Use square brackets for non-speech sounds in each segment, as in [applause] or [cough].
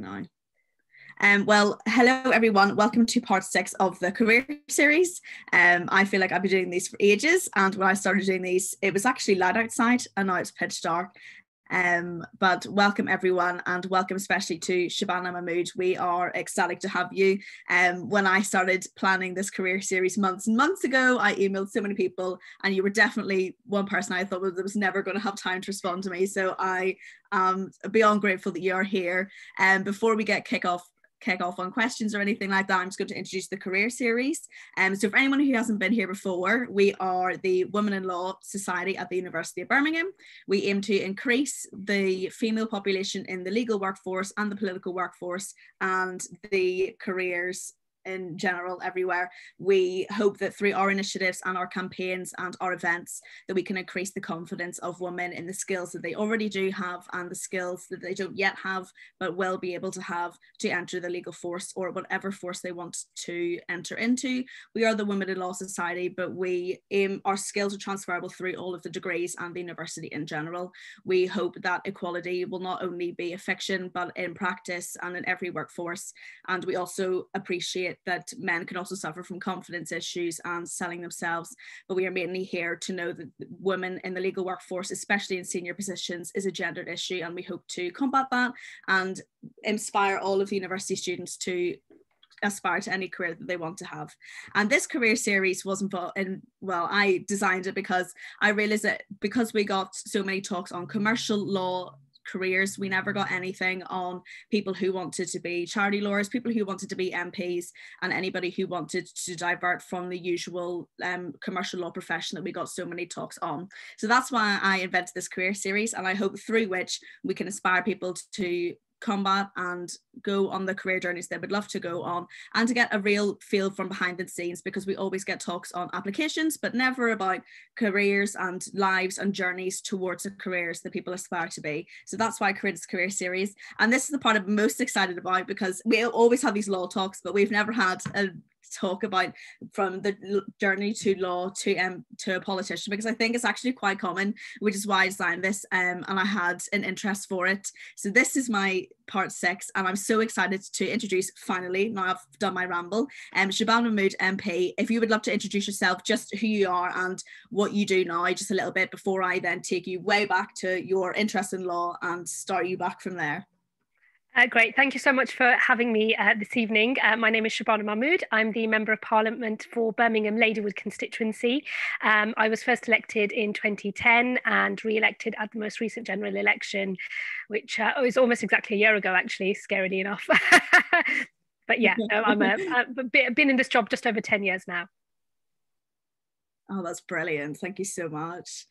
now. Um, well, hello everyone. Welcome to part six of the career series. Um, I feel like I've been doing these for ages, and when I started doing these, it was actually light outside, and now it's pitch dark. Um, but welcome everyone, and welcome especially to Shabana Mahmood. We are ecstatic to have you. Um, when I started planning this career series months and months ago, I emailed so many people, and you were definitely one person I thought was, was never going to have time to respond to me. So I am beyond grateful that you are here. And um, before we get kick off kick off on questions or anything like that, I'm just going to introduce the career series. Um, so for anyone who hasn't been here before, we are the Women in Law Society at the University of Birmingham. We aim to increase the female population in the legal workforce and the political workforce and the careers in general everywhere. We hope that through our initiatives and our campaigns and our events that we can increase the confidence of women in the skills that they already do have and the skills that they don't yet have but will be able to have to enter the legal force or whatever force they want to enter into. We are the Women in Law Society but we aim our skills are transferable through all of the degrees and the university in general. We hope that equality will not only be a fiction but in practice and in every workforce and we also appreciate that men can also suffer from confidence issues and selling themselves. But we are mainly here to know that women in the legal workforce, especially in senior positions, is a gendered issue. And we hope to combat that and inspire all of the university students to aspire to any career that they want to have. And this career series was involved in, well, I designed it because I realized that because we got so many talks on commercial law careers. We never got anything on people who wanted to be charity lawyers, people who wanted to be MPs, and anybody who wanted to divert from the usual um, commercial law profession that we got so many talks on. So that's why I invented this career series, and I hope through which we can inspire people to combat and go on the career journeys they would love to go on and to get a real feel from behind the scenes because we always get talks on applications but never about careers and lives and journeys towards the careers that people aspire to be. So that's why this career series. And this is the part i'm most excited about because we always have these law talks but we've never had a talk about from the journey to law to um to a politician because I think it's actually quite common, which is why I designed this um and I had an interest for it. So this is my part six, and I'm so excited to introduce finally. Now I've done my ramble. Um, Shabana Mahmood MP. If you would love to introduce yourself, just who you are and what you do now, just a little bit before I then take you way back to your interest in law and start you back from there. Uh, great. Thank you so much for having me uh, this evening. Uh, my name is Shabana Mahmood. I'm the Member of Parliament for Birmingham Ladywood constituency. Um, I was first elected in 2010 and re-elected at the most recent general election, which uh, was almost exactly a year ago, actually, scarily enough. [laughs] but yeah, no, I'm [laughs] a, I've been in this job just over 10 years now. Oh, that's brilliant. Thank you so much.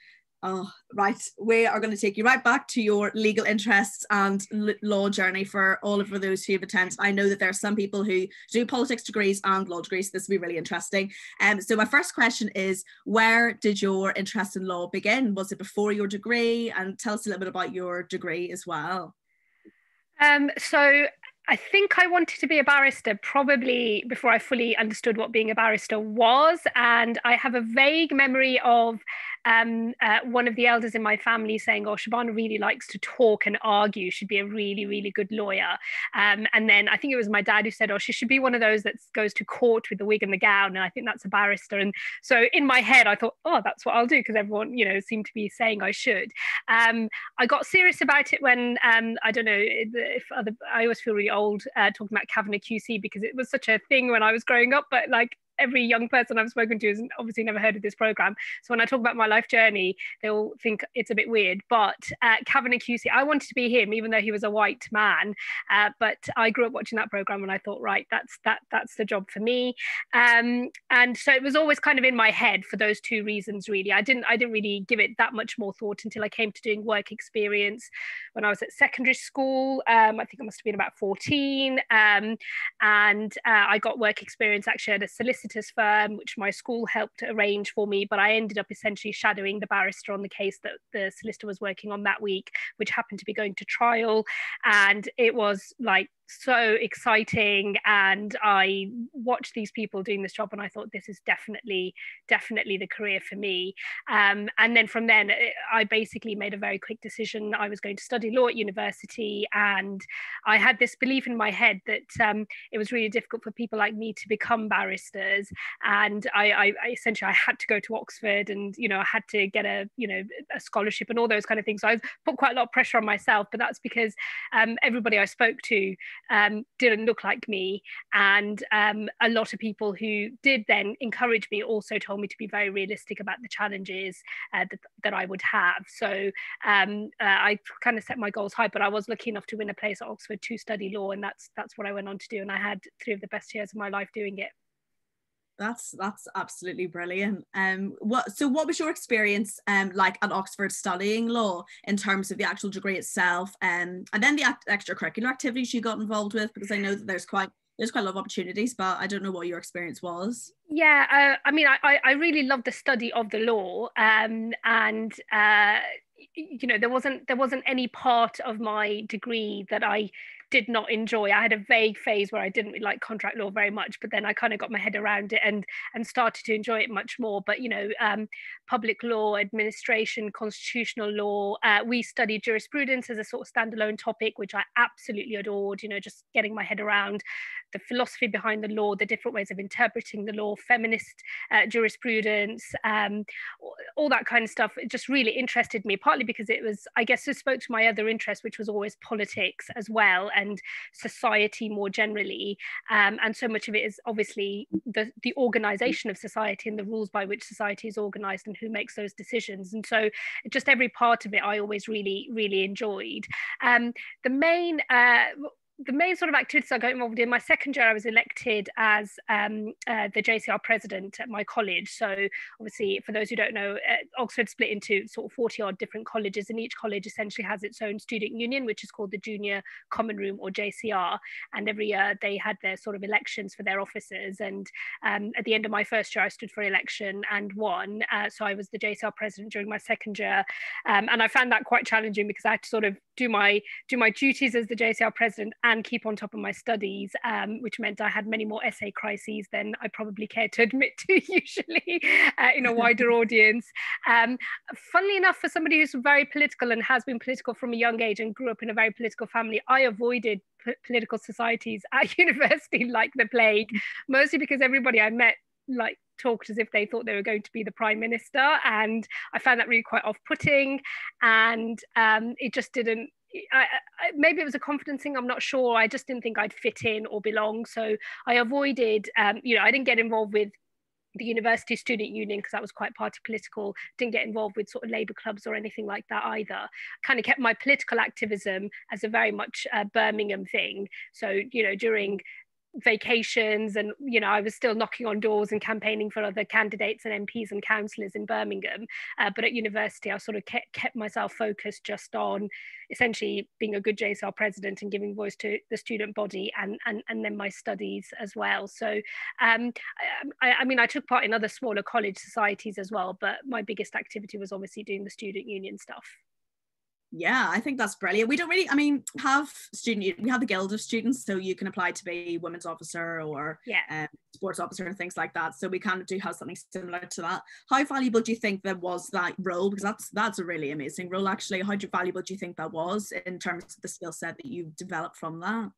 Oh, right. We are going to take you right back to your legal interests and law journey for all of those who have attended. I know that there are some people who do politics degrees and law degrees. This will be really interesting. Um, so my first question is, where did your interest in law begin? Was it before your degree? And tell us a little bit about your degree as well. Um, so I think I wanted to be a barrister probably before I fully understood what being a barrister was. And I have a vague memory of um, uh, one of the elders in my family saying, "Oh, Shabana really likes to talk and argue. Should be a really, really good lawyer." Um, and then I think it was my dad who said, "Oh, she should be one of those that goes to court with the wig and the gown." And I think that's a barrister. And so in my head, I thought, "Oh, that's what I'll do," because everyone, you know, seemed to be saying I should. Um, I got serious about it when um, I don't know if other. I always feel really old uh, talking about Kavanagh QC because it was such a thing when I was growing up. But like every young person I've spoken to has obviously never heard of this program. So when I talk about my life journey, they'll think it's a bit weird. But uh, Kavanagh QC, I wanted to be him, even though he was a white man. Uh, but I grew up watching that program, and I thought, right, that's that that's the job for me. Um, and so it was always kind of in my head for those two reasons, really. I didn't I didn't really give it that much more thought until I came to doing work experience when I was at secondary school. Um, I think I must have been about 14, um, and uh, I got work experience actually at a solicitor solicitor's firm, which my school helped arrange for me. But I ended up essentially shadowing the barrister on the case that the solicitor was working on that week, which happened to be going to trial. And it was like so exciting and i watched these people doing this job and i thought this is definitely definitely the career for me. Um, and then from then i basically made a very quick decision. I was going to study law at university and i had this belief in my head that um, it was really difficult for people like me to become barristers and I, I, I essentially i had to go to oxford and you know i had to get a you know a scholarship and all those kind of things. So i put quite a lot of pressure on myself but that's because um, everybody i spoke to um, didn't look like me. And um, a lot of people who did then encourage me also told me to be very realistic about the challenges uh, that, that I would have. So um, uh, I kind of set my goals high, but I was lucky enough to win a place at Oxford to study law, and that's that's what I went on to do. And I had three of the best years of my life doing it that's that's absolutely brilliant. Um what so what was your experience um like at oxford studying law in terms of the actual degree itself um and then the act- extracurricular activities you got involved with? Because i know that there's quite there's quite a lot of opportunities but i don't know what your experience was. Yeah uh, i mean I, I really love the study of the law um and uh you know there wasn't there wasn't any part of my degree that i did not enjoy. I had a vague phase where I didn't really like contract law very much, but then I kind of got my head around it and and started to enjoy it much more. But you know, um, public law, administration, constitutional law. Uh, we studied jurisprudence as a sort of standalone topic, which I absolutely adored. You know, just getting my head around the philosophy behind the law, the different ways of interpreting the law, feminist uh, jurisprudence, um, all that kind of stuff. It just really interested me, partly because it was, I guess, it spoke to my other interest, which was always politics as well and society more generally. Um, and so much of it is obviously the, the organization of society and the rules by which society is organized and who makes those decisions. And so just every part of it I always really, really enjoyed. Um, the main uh, the main sort of activities I got involved in, my second year, I was elected as um, uh, the JCR president at my college. So, obviously, for those who don't know, uh, Oxford split into sort of 40 odd different colleges, and each college essentially has its own student union, which is called the Junior Common Room or JCR. And every year they had their sort of elections for their officers. And um, at the end of my first year, I stood for election and won. Uh, so, I was the JCR president during my second year. Um, and I found that quite challenging because I had to sort of do my do my duties as the JCR president and keep on top of my studies, um, which meant I had many more essay crises than I probably care to [laughs] admit to usually uh, in a wider [laughs] audience. Um, funnily enough, for somebody who's very political and has been political from a young age and grew up in a very political family, I avoided political societies at [laughs] university like the plague, mostly because everybody I met like talked as if they thought they were going to be the prime minister and i found that really quite off-putting and um, it just didn't I, I, maybe it was a confidence thing. I'm not sure. I just didn't think I'd fit in or belong. So I avoided, um, you know, I didn't get involved with the university student union because that was quite party political didn't get involved with sort of labor clubs or anything like that either kind of kept my political activism as a very much uh, birmingham thing so you know during vacations and you know i was still knocking on doors and campaigning for other candidates and mps and councillors in birmingham uh, but at university i sort of kept, kept myself focused just on essentially being a good jcr president and giving voice to the student body and and, and then my studies as well. So um, I, I mean i took part in other smaller college societies as well but my biggest activity was obviously doing the student union stuff yeah i think that's brilliant. We don't really i mean have student we have the guild of students so you can apply to be women's officer or yeah. um, sports officer and things like that. So we kind of do have something similar to that. How valuable do you think that was that role? Because that's that's a really amazing role actually. How valuable do you think that was in terms of the skill set that you've developed from that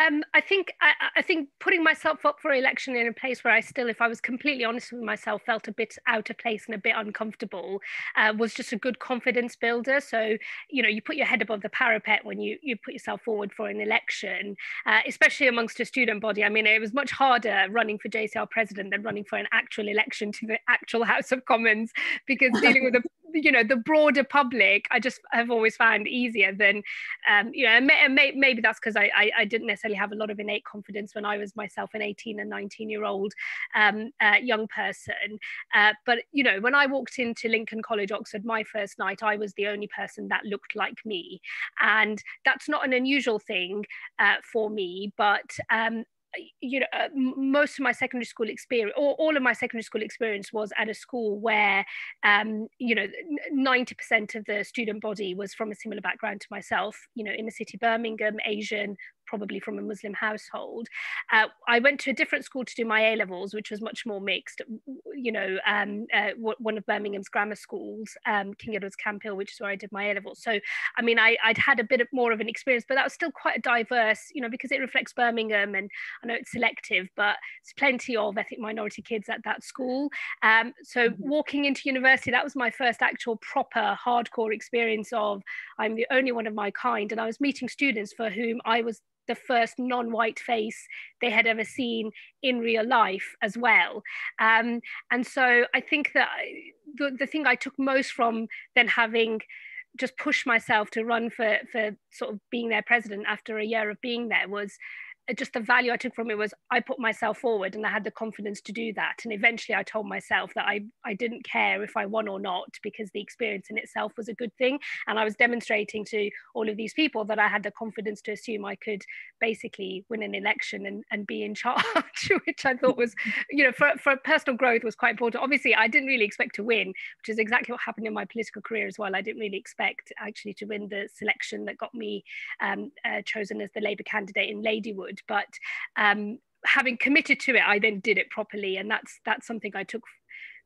um, I think I, I, think putting myself up for election in a place where I still, if I was completely honest with myself, felt a bit out of place and a bit uncomfortable, uh, was just a good confidence builder. So you know, you put your head above the parapet when you you put yourself forward for an election, uh, especially amongst a student body. I mean, it was much harder running for JCR president than running for an actual election to the actual House of Commons because dealing with a [laughs] you know the broader public i just have always found easier than um, you know may, may, maybe that's because I, I, I didn't necessarily have a lot of innate confidence when i was myself an 18 and 19 year old um, uh, young person. Uh, but you know when i walked into lincoln college oxford my first night i was the only person that looked like me. And that's not an unusual thing uh, for me but um, you know uh, most of my secondary school experience or all of my secondary school experience was at a school where um, you know 90% of the student body was from a similar background to myself you know inner city birmingham asian probably from a Muslim household. Uh, I went to a different school to do my A levels, which was much more mixed. You know, um, uh, one of Birmingham's grammar schools, um, King Edward's Camphill, which is where I did my A levels. So, I mean, I, would had a bit of more of an experience, but that was still quite a diverse, you know, because it reflects Birmingham, and I know it's selective, but it's plenty of ethnic minority kids at that school. Um, so, mm-hmm. walking into university, that was my first actual proper hardcore experience of I'm the only one of my kind, and I was meeting students for whom I was the first non-white face they had ever seen in real life as well. Um, and so i think that the, the thing i took most from then having just pushed myself to run for for sort of being their president after a year of being there was just the value I took from it was I put myself forward and I had the confidence to do that. And eventually I told myself that I, I didn't care if I won or not because the experience in itself was a good thing. And I was demonstrating to all of these people that I had the confidence to assume I could basically win an election and, and be in charge, [laughs] which I thought was, you know, for, for personal growth was quite important. Obviously, I didn't really expect to win, which is exactly what happened in my political career as well. I didn't really expect actually to win the selection that got me um, uh, chosen as the Labour candidate in Ladywood but um, having committed to it i then did it properly and that's that's something i took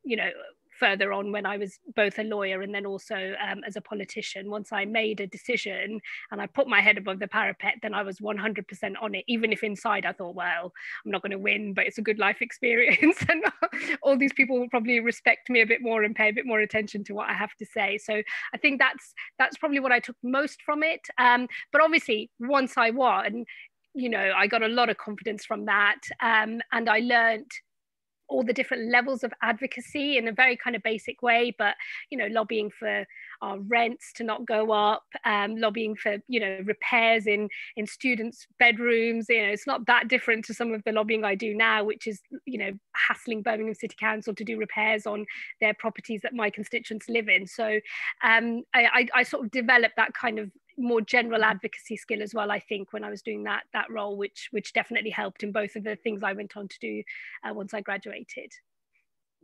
you know further on when I was both a lawyer and then also um, as a politician. Once I made a decision and I put my head above the parapet, then I was 100% on it, even if inside I thought, well, I'm not going to win, but it's a good life [laughs] experience. and [laughs] all these people will probably respect me a bit more and pay a bit more attention to what I have to say. So I think that's that's probably what I took most from it. Um, but obviously, once I won, you know, I got a lot of confidence from that. Um, and I learned all the different levels of advocacy in a very kind of basic way, but, you know, lobbying for our rents to not go up, um, lobbying for, you know, repairs in, in students' bedrooms. You know, it's not that different to some of the lobbying I do now, which is, you know, hassling Birmingham City Council to do repairs on their properties that my constituents live in. So um, I, I, I sort of developed that kind of more general advocacy skill as well i think when i was doing that that role which which definitely helped in both of the things i went on to do uh, once i graduated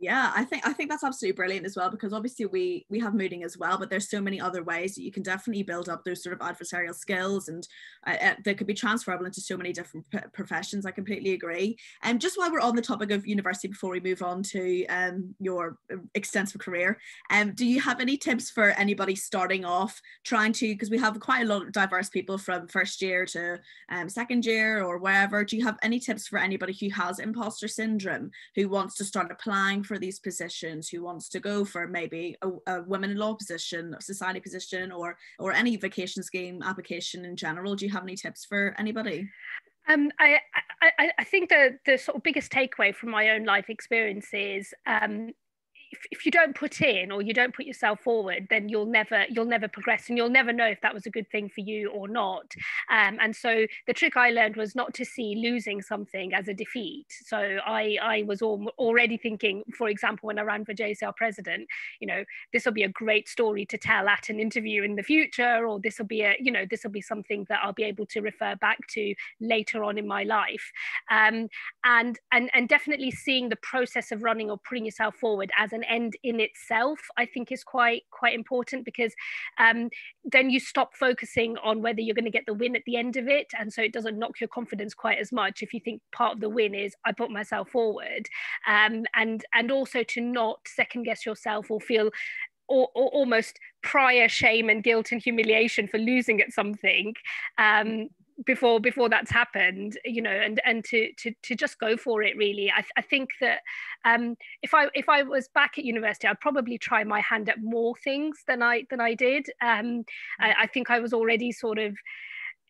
yeah i think i think that's absolutely brilliant as well because obviously we we have mooting as well but there's so many other ways that you can definitely build up those sort of adversarial skills and uh, uh, they could be transferable into so many different p- professions i completely agree. And just while we're on the topic of university before we move on to um, your uh, extensive career um, do you have any tips for anybody starting off trying to because we have quite a lot of diverse people from first year to um, second year or wherever do you have any tips for anybody who has imposter syndrome who wants to start applying for these positions who wants to go for maybe a, a women in law position a society position or or any vacation scheme application in general? Do you have any tips for anybody? Um, I, I, I think the, the sort of biggest takeaway from my own life experience is um, if, if you don't put in or you don't put yourself forward then you'll never you'll never progress and you'll never know if that was a good thing for you or not. Um, and so the trick i learned was not to see losing something as a defeat. So i i was already thinking for example when i ran for jcr president you know this will be a great story to tell at an interview in the future or this will be a you know this will be something that i'll be able to refer back to later on in my life. Um, and and and definitely seeing the process of running or putting yourself forward as an an end in itself i think is quite quite important because um, then you stop focusing on whether you're going to get the win at the end of it. And so it doesn't knock your confidence quite as much if you think part of the win is i put myself forward. Um, and and also to not second guess yourself or feel or, or almost prior shame and guilt and humiliation for losing at something. Um, before before that's happened you know and and to to, to just go for it really. I, I think that um, if i if i was back at university i'd probably try my hand at more things than i than i did. Um, I, I think i was already sort of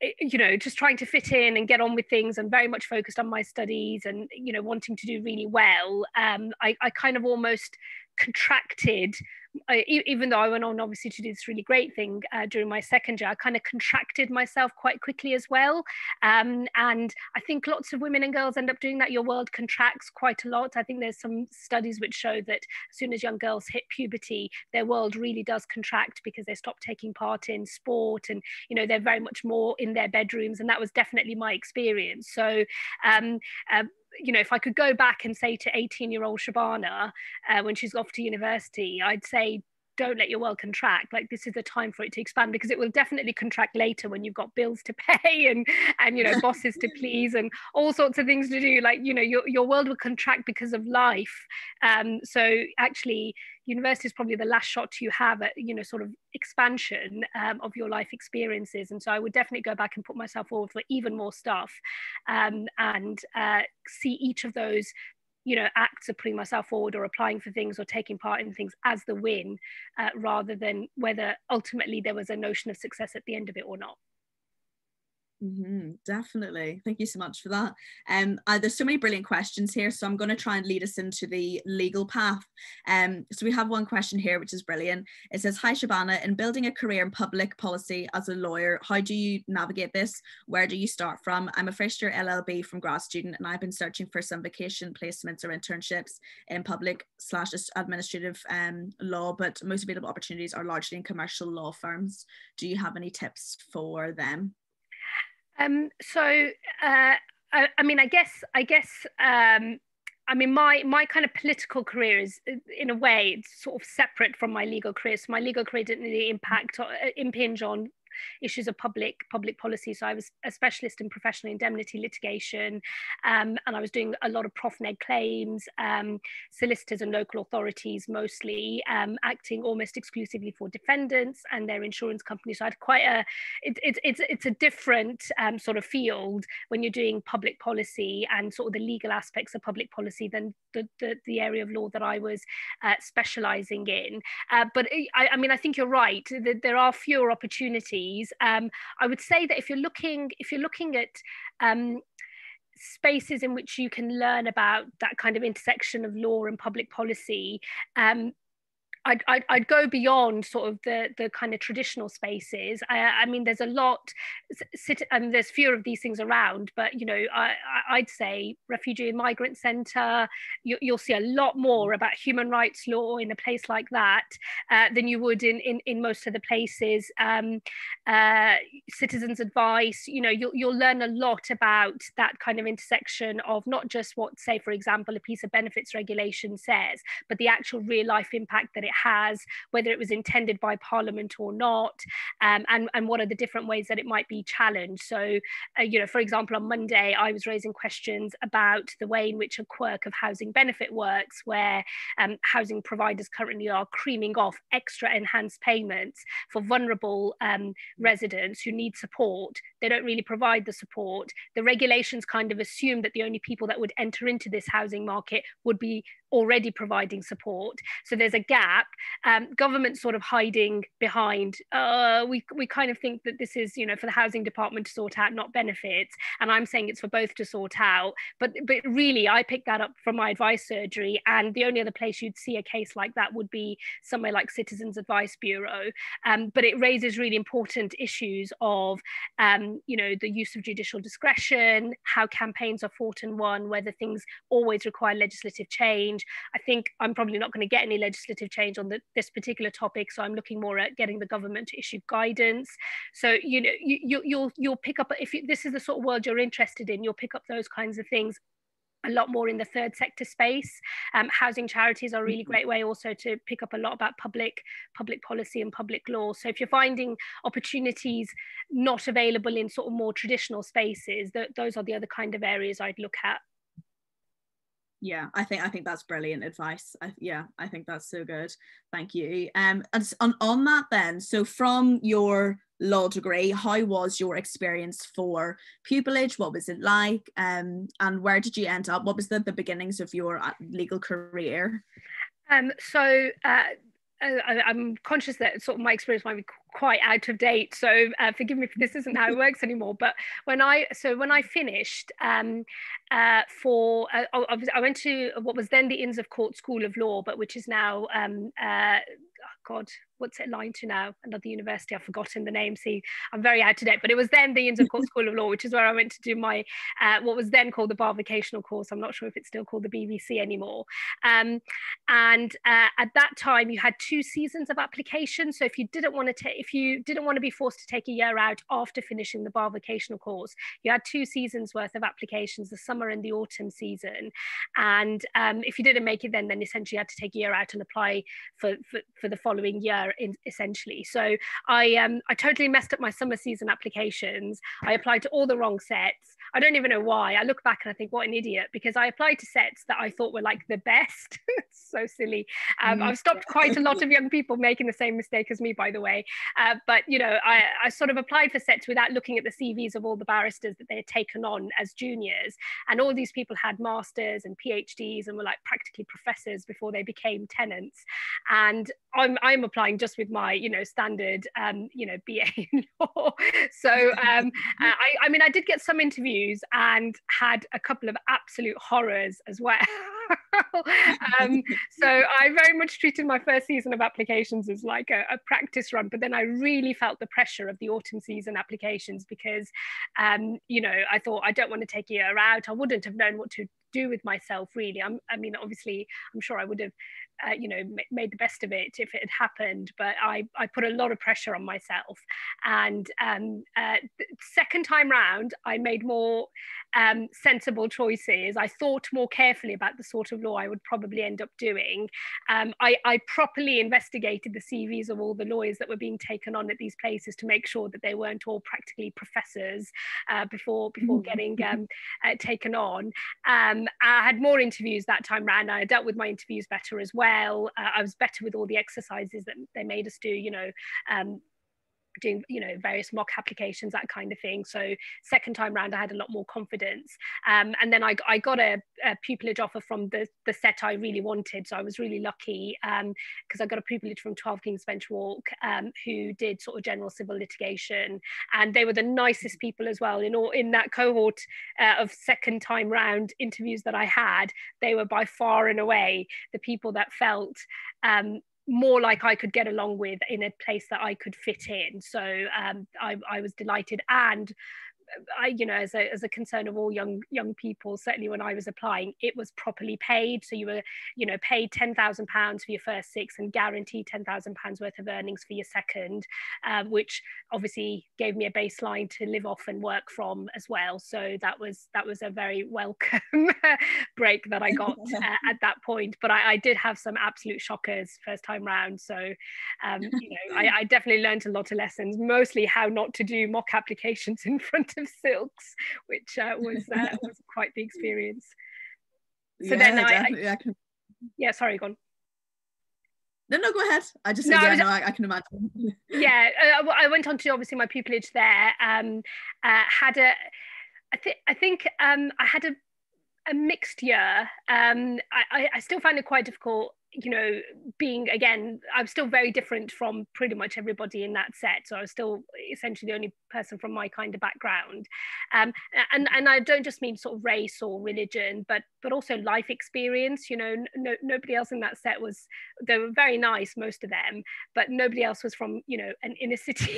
eh, you know just trying to fit in and get on with things and very much focused on my studies and you know wanting to do really well. Um, I, I kind of almost contracted I, even though I went on obviously to do this really great thing uh, during my second year, I kind of contracted myself quite quickly as well. Um, and I think lots of women and girls end up doing that. Your world contracts quite a lot. I think there's some studies which show that as soon as young girls hit puberty, their world really does contract because they stop taking part in sport and, you know, they're very much more in their bedrooms. And that was definitely my experience. So, um, uh, you know, if I could go back and say to 18 year old Shabana uh, when she's off to university, I'd say don't let your world contract. Like this is the time for it to expand because it will definitely contract later when you've got bills to [laughs] pay and and you know bosses to [laughs] please and all sorts of things to do. Like you know your, your world will contract because of life. Um so actually university is probably the last shot you have at you know sort of expansion um, of your life experiences. And so i would definitely go back and put myself forward for even more stuff um, and uh, see each of those you know acts of putting myself forward or applying for things or taking part in things as the win uh, rather than whether ultimately there was a notion of success at the end of it or not Mm-hmm, definitely. Thank you so much for that. Um, uh, there's so many brilliant questions here, so I'm going to try and lead us into the legal path. Um, so we have one question here, which is brilliant. It says, "Hi Shabana, in building a career in public policy as a lawyer, how do you navigate this? Where do you start from? I'm a first year LLB from grad student, and I've been searching for some vacation placements or internships in public slash administrative um, law, but most available opportunities are largely in commercial law firms. Do you have any tips for them?" Um, so uh, I, I, mean, I guess, I guess, um, I mean, my my kind of political career is, in a way, it's sort of separate from my legal career. So my legal career didn't really impact or uh, impinge on issues of public public policy. So I was a specialist in professional indemnity litigation, um, and I was doing a lot of profneg claims, um, solicitors and local authorities mostly, um, acting almost exclusively for defendants and their insurance companies. So I had quite a it, it, it's it's a different um, sort of field when you're doing public policy and sort of the legal aspects of public policy than the, the, the area of law that I was uh, specializing in. Uh, but I, I mean, I think you're right. That there are fewer opportunities um, I would say that if you're looking, if you're looking at um, spaces in which you can learn about that kind of intersection of law and public policy, um, I'd, I'd, I'd, go beyond sort of the the kind of traditional spaces. I, I mean, there's a lot, sit, there's fewer of these things around, but you know, I, I'd say refugee and migrant centre. You, will see a lot more about human rights law in a place like that uh, than you would in, in in most of the places. Um, uh, citizens advice. You know, you'll you'll learn a lot about that kind of intersection of not just what, say, for example, a piece of benefits regulation says, but the actual real life impact that it it has, whether it was intended by Parliament or not, um, and, and what are the different ways that it might be challenged. So, uh, you know, for example, on Monday, I was raising questions about the way in which a quirk of housing benefit works, where um, housing providers currently are creaming off extra enhanced payments for vulnerable um, residents who need support. They don't really provide the support. The regulations kind of assume that the only people that would enter into this housing market would be already providing support. So there's a gap. Um, government sort of hiding behind. Uh, we we kind of think that this is you know for the housing department to sort out, not benefits. And I'm saying it's for both to sort out. But but really, I picked that up from my advice surgery, and the only other place you'd see a case like that would be somewhere like Citizens Advice Bureau. Um, but it raises really important issues of um, you know the use of judicial discretion, how campaigns are fought and won, whether things always require legislative change change. I think I'm probably not going to get any legislative change on the, this particular topic, so I'm looking more at getting the government to issue guidance. So you know, you, you, you'll you'll pick up if you, this is the sort of world you're interested in, you'll pick up those kinds of things a lot more in the third sector space. Um, housing charities are a really mm-hmm. great way also to pick up a lot about public public policy and public law. So if you're finding opportunities not available in sort of more traditional spaces, th those are the other kind of areas I'd look at yeah i think i think that's brilliant advice. I, yeah i think that's so good. Thank you. Um and on, on that then so from your law degree how was your experience for pupillage? What was it like? Um and where did you end up? What was the, the beginnings of your uh, legal career? Um so uh I, am conscious that sort of my experience might be quite out of date so uh, forgive me if this isn't how it works anymore but when i so when i finished um, uh, for uh, I went to what was then the Inns of Court School of Law but which is now um, uh, God what's it aligned to now? Another university, I've forgotten the name. See, I'm very out to date, but it was then the Inns of Court School of Law, which is where I went to do my, uh, what was then called the Bar Vocational course. I'm not sure if it's still called the BVC anymore. Um, and uh, at that time, you had two seasons of application. So if you didn't want to take, if you didn't want to be forced to take a year out after finishing the Bar Vocational course, you had two seasons worth of applications, the summer and the autumn season. And um, if you didn't make it then, then essentially you had to take a year out and apply for, for, for the following year in, essentially. So I um, I totally messed up my summer season applications. I applied to all the wrong sets. I don't even know why. I look back and I think, what an idiot, because I applied to sets that I thought were like the best. [laughs] so silly. Um, mm. I've stopped quite a lot of young people making the same mistake as me, by the way. Uh, but, you know, I, I sort of applied for sets without looking at the CVs of all the barristers that they had taken on as juniors. And all these people had masters and PhDs and were like practically professors before they became tenants. And I'm, I'm applying just with my, you know, standard, um, you know, BA [laughs] in law. So, um, [laughs] I, I mean, I did get some interviews and had a couple of absolute horrors as well. [laughs] um, so I very much treated my first season of applications as like a, a, practice run, but then I really felt the pressure of the autumn season applications because, um, you know, I thought I don't want to take a year out. I wouldn't have known what to do with myself really. I'm, I mean, obviously, I'm sure I would have uh, you know made the best of it if it had happened but i i put a lot of pressure on myself. And um, uh, second time round i made more um, sensible choices. I thought more carefully about the sort of law i would probably end up doing. Um, I, I properly investigated the cvs of all the lawyers that were being taken on at these places to make sure that they weren't all practically professors uh, before before mm-hmm. getting um, uh, taken on. Um, i had more interviews that time round. I dealt with my interviews better as well well. Uh, I was better with all the exercises that they made us do, you know, um, doing you know various mock applications that kind of thing. So second time round i had a lot more confidence. Um, and then i, I got a, a, pupillage offer from the, the set i really wanted. So i was really lucky because um, i got a pupillage from 12 kings bench walk um, who did sort of general civil litigation. And they were the nicest people as well. In all in that cohort uh, of second time round interviews that i had they were by far and away the people that felt um, more like I could get along with in a place that I could fit in. So um, I, I was delighted. And I, you know, as a, as a concern of all young young people, certainly when I was applying, it was properly paid. So you were, you know, paid ten thousand pounds for your first six and guaranteed ten thousand pounds worth of earnings for your second, um, which obviously gave me a baseline to live off and work from as well. So that was that was a very welcome [laughs] break that I got [laughs] uh, at that point. But I, I, did have some absolute shockers first time round. So um, you know, I, I definitely learned a lot of lessons, mostly how not to do mock applications [laughs] in front of of silks, which uh, was uh, [laughs] was quite the experience. So yeah, then I, I, I can... yeah, sorry, go on. No, no, go ahead. I just said, no, yeah, I, was, no, I, I, can imagine. [laughs] yeah, uh, I went on to obviously my pupillage there. Um, uh, had a, I think, I think um, I had a, a mixed year. Um, I, I still find it quite difficult you know, being again, I'm still very different from pretty much everybody in that set. So I was still essentially the only person from my kind of background. Um, and, and I don't just mean sort of race or religion, but but also life experience. You know, no, nobody else in that set was, they were very nice, most of them, but nobody else was from, you know, an inner [laughs] city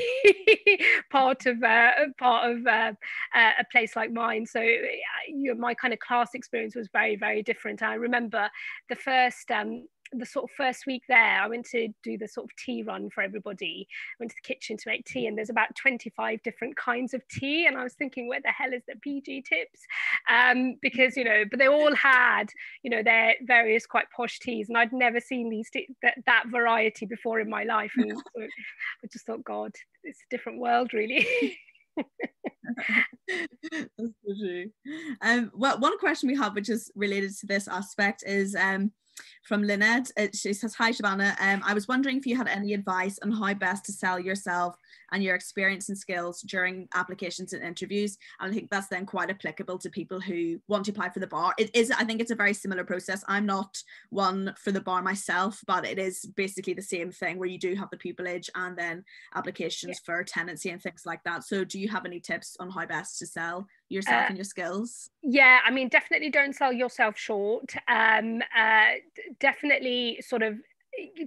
part of uh, part of uh, uh, a place like mine. So you know, my kind of class experience was very, very different. I remember the first um, the sort of first week there, I went to do the sort of tea run for everybody. I went to the kitchen to make tea, and there's about 25 different kinds of tea. And I was thinking, where the hell is the PG tips? Um, because you know, but they all had you know their various quite posh teas, and I'd never seen these that, that variety before in my life. And [laughs] so I just thought, God, it's a different world, really. [laughs] That's so true. Um, well, one question we have, which is related to this aspect, is um, from Lynette. She says, Hi, Shabana. Um, I was wondering if you had any advice on how best to sell yourself and your experience and skills during applications and interviews. And I think that's then quite applicable to people who want to apply for the bar. It is, I think it's a very similar process. I'm not one for the bar myself, but it is basically the same thing where you do have the pupillage and then applications yeah. for tenancy and things like that. So do you have any tips on how best to sell yourself uh, and your skills? Yeah, I mean, definitely don't sell yourself short. Um, uh, definitely sort of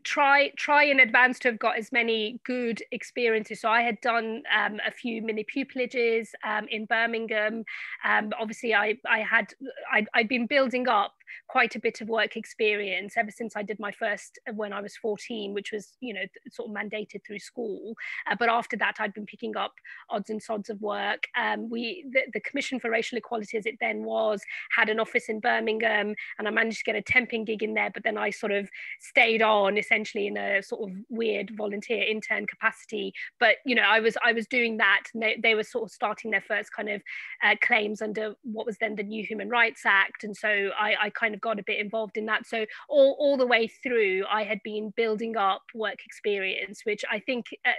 try try in advance to have got as many good experiences. So i had done um, a few mini pupillages um, in birmingham. Um, obviously i i had i had been building up quite a bit of work experience ever since I did my first uh, when I was 14, which was, you know, sort of mandated through school. Uh, but after that, I'd been picking up odds and sods of work. Um, we, the, the, Commission for Racial Equality, as it then was, had an office in Birmingham, and I managed to get a temping gig in there. But then I sort of stayed on essentially in a sort of weird volunteer intern capacity. But you know, I was I was doing that, they, they were sort of starting their first kind of uh, claims under what was then the new Human Rights Act, and so I, I kind of got a bit involved in that. So all all the way through, I had been building up work experience, which I think uh,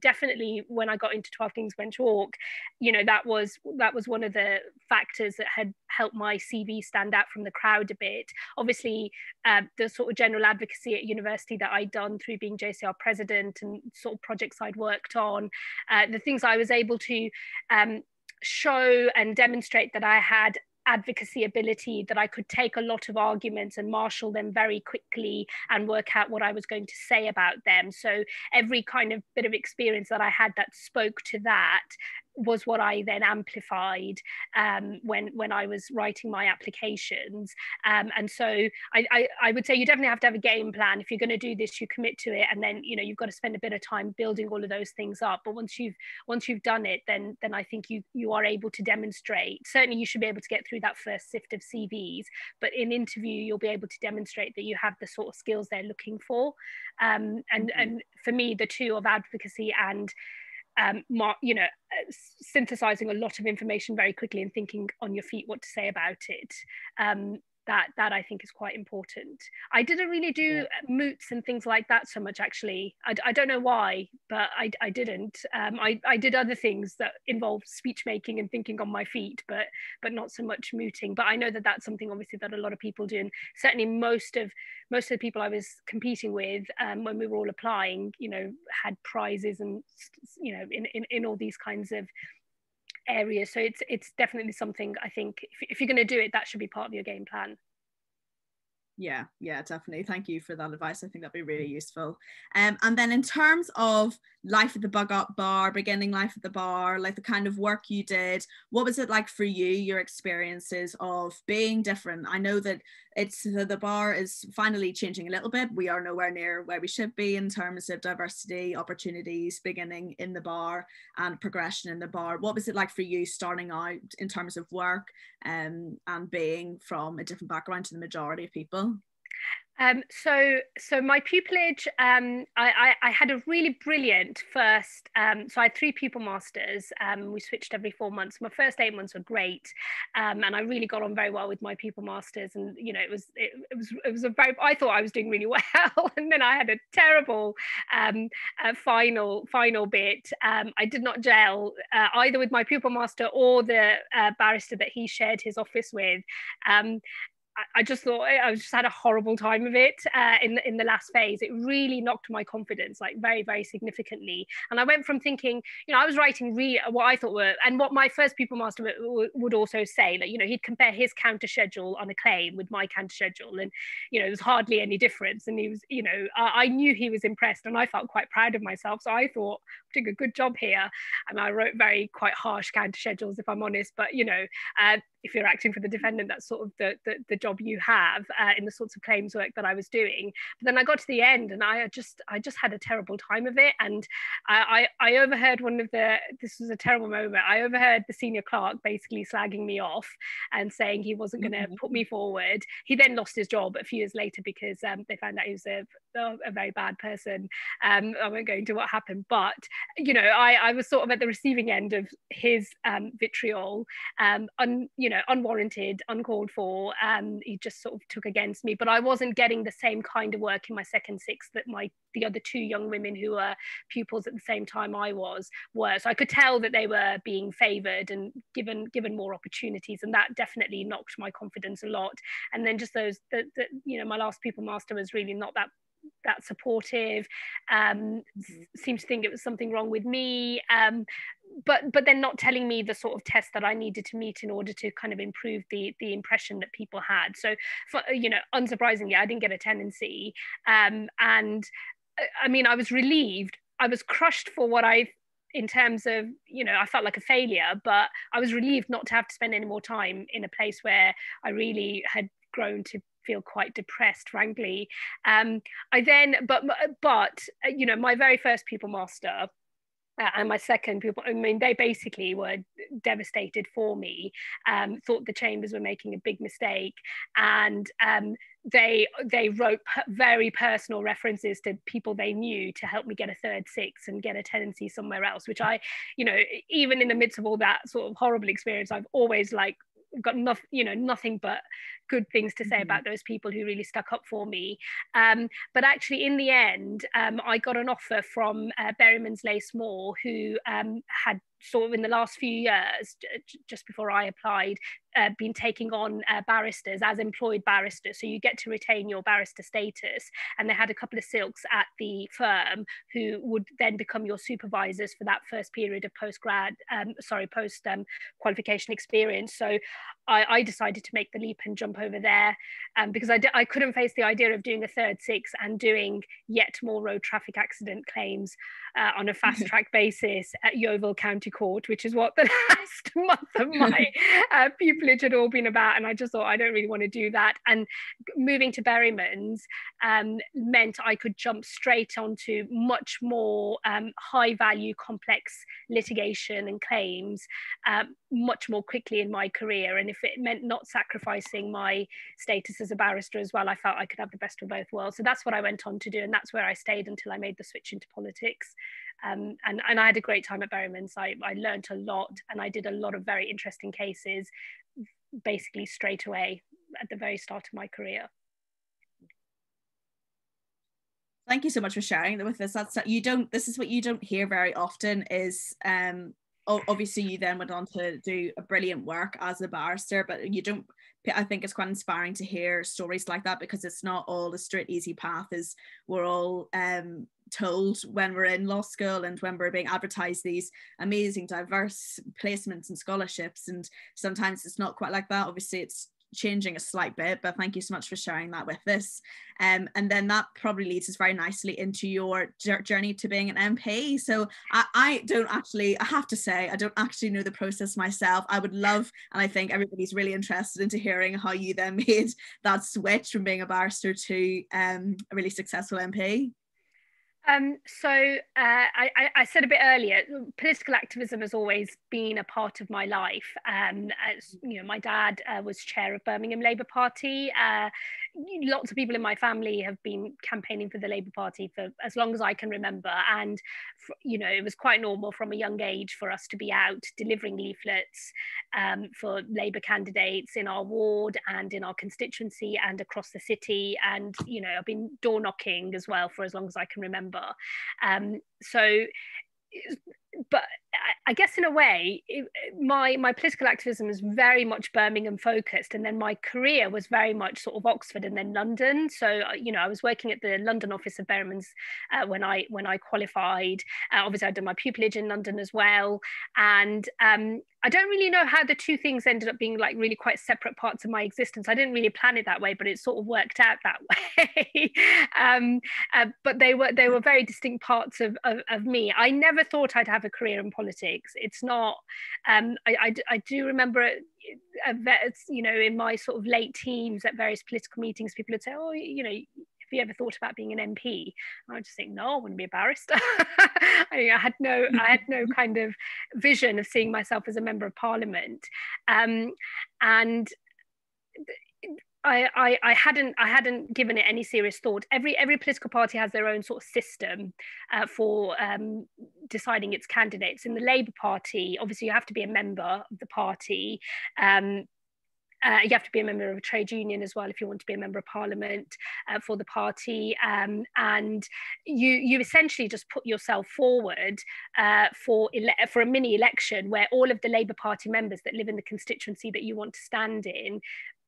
definitely when I got into Twelve Kings Bench Walk, you know, that was that was one of the factors that had helped my CV stand out from the crowd a bit. Obviously, uh, the sort of general advocacy at university that I'd done through being JCR president and sort of projects I'd worked on, uh, the things I was able to um, show and demonstrate that I had advocacy ability that I could take a lot of arguments and marshal them very quickly and work out what I was going to say about them. So every kind of bit of experience that I had that spoke to that was what I then amplified um, when when I was writing my applications. Um, and so I, I, I, would say you definitely have to have a game plan. If you're going to do this, you commit to it, and then you know you've got to spend a bit of time building all of those things up. But once you've once you've done it, then then I think you you are able to demonstrate. Certainly, you should be able to get through that first sift of CVs. But in interview, you'll be able to demonstrate that you have the sort of skills they're looking for. Um, and mm-hmm. and for me, the two of advocacy and um, you know, uh, synthesizing a lot of information very quickly and thinking on your feet what to say about it. Um, that that I think is quite important. I didn't really do yeah. moots and things like that so much actually. I, I don't know why, but I, I didn't. Um, I, I did other things that involved speech making and thinking on my feet, but but not so much mooting. But I know that that's something obviously that a lot of people do, and certainly most of most of the people I was competing with um, when we were all applying, you know, had prizes and you know in, in, in all these kinds of areas. So it's it's definitely something I think if, if you're going to do it, that should be part of your game plan. Yeah, yeah, definitely. Thank you for that advice. I think that'd be really useful. Um, and then in terms of life at the bug up bar, beginning life at the bar, like the kind of work you did, what was it like for you, your experiences of being different? I know that it's the, the bar is finally changing a little bit. We are nowhere near where we should be in terms of diversity, opportunities, beginning in the bar and progression in the bar. What was it like for you starting out in terms of work um, and being from a different background to the majority of people? Um, so, so my pupillage, um, I, I, I, had a really brilliant first. Um, so I had three pupil masters. Um, we switched every four months. My first eight months were great, um, and I really got on very well with my pupil masters. And you know, it was it, it was it was a very. I thought I was doing really [laughs] well, and then I had a terrible um, uh, final final bit. I did not gel uh, either with my pupil master or the uh, barrister that he shared his office with. I just thought I just had a horrible time of it uh, in in the last phase. It really knocked my confidence like very very significantly. And I went from thinking, you know, I was writing re- what I thought were and what my first pupil master w- would also say, like you know, he'd compare his counter schedule on a claim with my counter schedule, and you know, there's hardly any difference. And he was, you know, I, I knew he was impressed, and I felt quite proud of myself. So I thought, I'm doing a good job here. And I wrote very quite harsh counter schedules, if I'm honest. But you know, uh, if you're acting for the defendant, that's sort of the, the, the job you have uh, in the sorts of claims work that I was doing. But then I got to the end and I just I just had a terrible time of it. And I, I, I overheard one of the this was a terrible moment. I overheard the senior clerk basically slagging me off and saying he wasn't going to mm-hmm. put me forward. He then lost his job a few years later because um, they found out he was a, a very bad person. Um, I won't go into what happened, but you know I, I was sort of at the receiving end of his um, vitriol. Um, un, you know unwarranted uncalled for um he just sort of took against me but i wasn't getting the same kind of work in my second six that my the other two young women who were pupils at the same time i was were so i could tell that they were being favored and given given more opportunities and that definitely knocked my confidence a lot and then just those that you know my last pupil master was really not that that supportive um, mm-hmm. seemed to think it was something wrong with me um, but but then not telling me the sort of test that I needed to meet in order to kind of improve the the impression that people had. So, for, you know, unsurprisingly, I didn't get a tenancy, um, and uh, I mean, I was relieved. I was crushed for what I in terms of you know i felt like a failure but i was relieved not to have to spend any more time in a place where i really had grown to feel quite depressed, frankly. Um, I then, but but you know, my very first pupil master uh, and my second pupil, I mean, they basically were devastated for me, um, thought the chambers were making a big mistake, and um, they they wrote very personal references to people they knew to help me get a third six and get a tenancy somewhere else, which I, you know, even in the midst of all that sort of horrible experience, I've always like got nothing, you know, nothing but good things to say mm-hmm. about those people who really stuck up for me. Um, but actually, in the end, um, I got an offer from uh, Berrymans Lace Mawer, who um, had sort of in the last few years, just before I applied, uh, been taking on uh, barristers as employed barristers. So you get to retain your barrister status. And they had a couple of silks at the firm who would then become your supervisors for that first period of post grad, um, sorry, post um, qualification experience. So I, I, decided to make the leap and jump over there um, because I d- I couldn't face the idea of doing a third six and doing yet more road traffic accident claims uh, on a fast [laughs] track basis at Yeovil County Court, which is what the [laughs] last month of my [laughs] uh, pupillage had all been about. And I just thought, I don't really want to do that. And moving to Berryman's um, meant I could jump straight onto much more um, high value, complex litigation and claims um, much more quickly in my career. And if it meant not sacrificing my status as a barrister as well, I felt I could have the best of both worlds. So that's what I went on to do. And that's where I stayed until I made the switch into politics. Um, and, and I had a great time at Berryman's. I, I learned a lot and I did a lot of very interesting cases basically straight away at the very start of my career. Thank you so much for sharing that with us. That's you don't. This is what you don't hear very often. Is um obviously you then went on to do a brilliant work as a barrister, but you don't I think it's quite inspiring to hear stories like that because it's not all a straight easy path as we're all um, told when we're in law school and when we're being advertised these amazing diverse placements and scholarships and sometimes it's not quite like that obviously it's changing a slight bit, but thank you so much for sharing that with us. Um, and then that probably leads us very nicely into your journey to being an MP. So I, I, don't actually, I have to say, I don't actually know the process myself. I would love, and I think everybody's really interested into hearing how you then [laughs] made that switch from being a barrister to um, a really successful MP. Um, so uh, I, I, said a bit earlier, political activism has always been a part of my life. Um, as, you know, my dad uh, was chair of Birmingham Labour Party. Uh, lots of people in my family have been campaigning for the Labour Party for as long as I can remember, and you know, it was quite normal from a young age for us to be out delivering leaflets um, for Labour candidates in our ward and in our constituency and across the city. And you know, I've been door knocking as well for as long as I can remember. Um, so but I guess in a way, it, my my political activism was very much Birmingham focused, and then my career was very much sort of Oxford and then London. So uh, you know, I was working at the London office of Berryman's uh, when I when I qualified. Uh, obviously, I'd done my pupillage in London as well, and um, I don't really know how the two things ended up being like really quite separate parts of my existence. I didn't really plan it that way, but it sort of worked out that [laughs] way. um, uh, but they were they were very distinct parts of, of, of me. I never thought I'd have a career in politics. It's not. Um, I, I, I, do remember, uh, you know, in my sort of late teens at various political meetings, people would say, "Oh, you know." Have you ever thought about being an MP? And I just think, no, I want to be a barrister. [laughs] I, I, had no, I had no [laughs] kind of vision of seeing myself as a member of parliament. Um, and I, I, I, hadn't I hadn't given it any serious thought. Every every political party has their own sort of system uh, for um, deciding its candidates. In the Labour Party, obviously you have to be a member of the party. Um, uh, you have to be a member of a trade union as well if you want to be a member of parliament uh, for the party um, and you you essentially just put yourself forward uh, for ele- for a mini election where all of the labour party members that live in the constituency that you want to stand in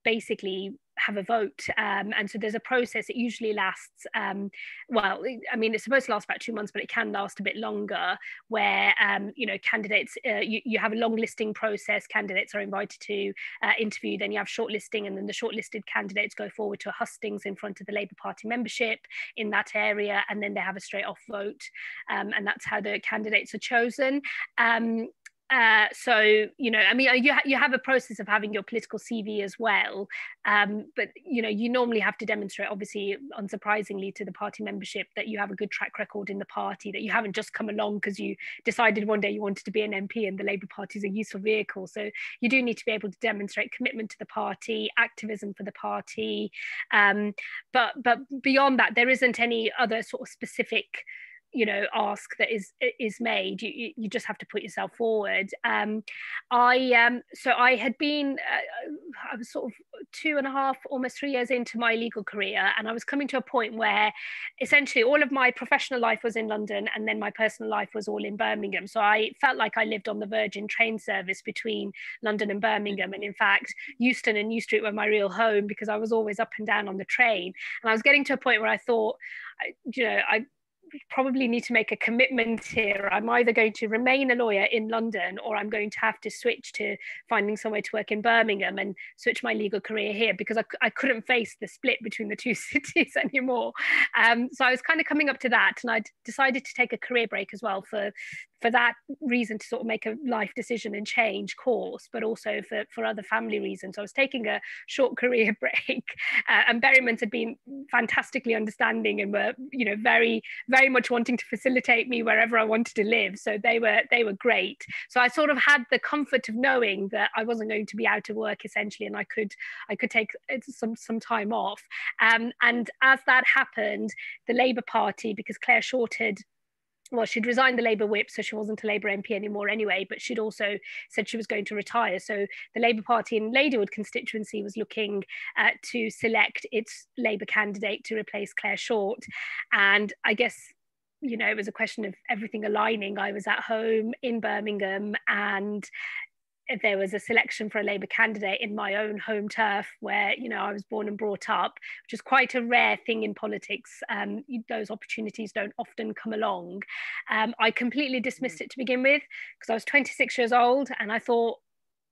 basically have a vote um, and so there's a process. It usually lasts um, well i mean it's supposed to last about two months but it can last a bit longer where um, you know candidates uh, you, you have a long listing process candidates are invited to uh, interview then you have shortlisting and then the shortlisted candidates go forward to a hustings in front of the labour party membership in that area and then they have a straight off vote um, and that's how the candidates are chosen. Um, uh, so you know, I mean, you ha- you have a process of having your political CV as well, um, but you know, you normally have to demonstrate, obviously, unsurprisingly, to the party membership that you have a good track record in the party, that you haven't just come along because you decided one day you wanted to be an MP and the Labour Party is a useful vehicle. So you do need to be able to demonstrate commitment to the party, activism for the party, um, but but beyond that, there isn't any other sort of specific you know ask that is is made you you just have to put yourself forward. Um i um so i had been uh, i was sort of two and a half almost three years into my legal career and i was coming to a point where essentially all of my professional life was in london and then my personal life was all in birmingham. So i felt like i lived on the virgin train service between london and birmingham. And in fact euston and new street were my real home because i was always up and down on the train. And i was getting to a point where i thought you know i probably need to make a commitment here. I'm either going to remain a lawyer in London or I'm going to have to switch to finding somewhere to work in Birmingham and switch my legal career here because I, I couldn't face the split between the two [laughs] cities anymore. Um, so I was kind of coming up to that and I decided to take a career break as well for for that reason to sort of make a life decision and change course, but also for, for other family reasons. So I was taking a short [laughs] career break, uh, and Berrymans had been fantastically understanding and were, you know, very, very much wanting to facilitate me wherever I wanted to live. So they were, they were great. So I sort of had the comfort of knowing that I wasn't going to be out of work essentially, and I could, I could take uh, some, some time off. Um, and as that happened, the Labour Party, because Clare Short had well, she'd resigned the Labour whip, so she wasn't a Labour MP anymore anyway, but she'd also said she was going to retire. So the Labour Party in Ladywood constituency was looking uh, to select its Labour candidate to replace Clare Short. And I guess you know, it was a question of everything aligning. I was at home in Birmingham and there was a selection for a Labour candidate in my own home turf where you know I was born and brought up, which is quite a rare thing in politics. Um, those opportunities don't often come along. Um, I completely dismissed mm. it to begin with because I was 26 years old and I thought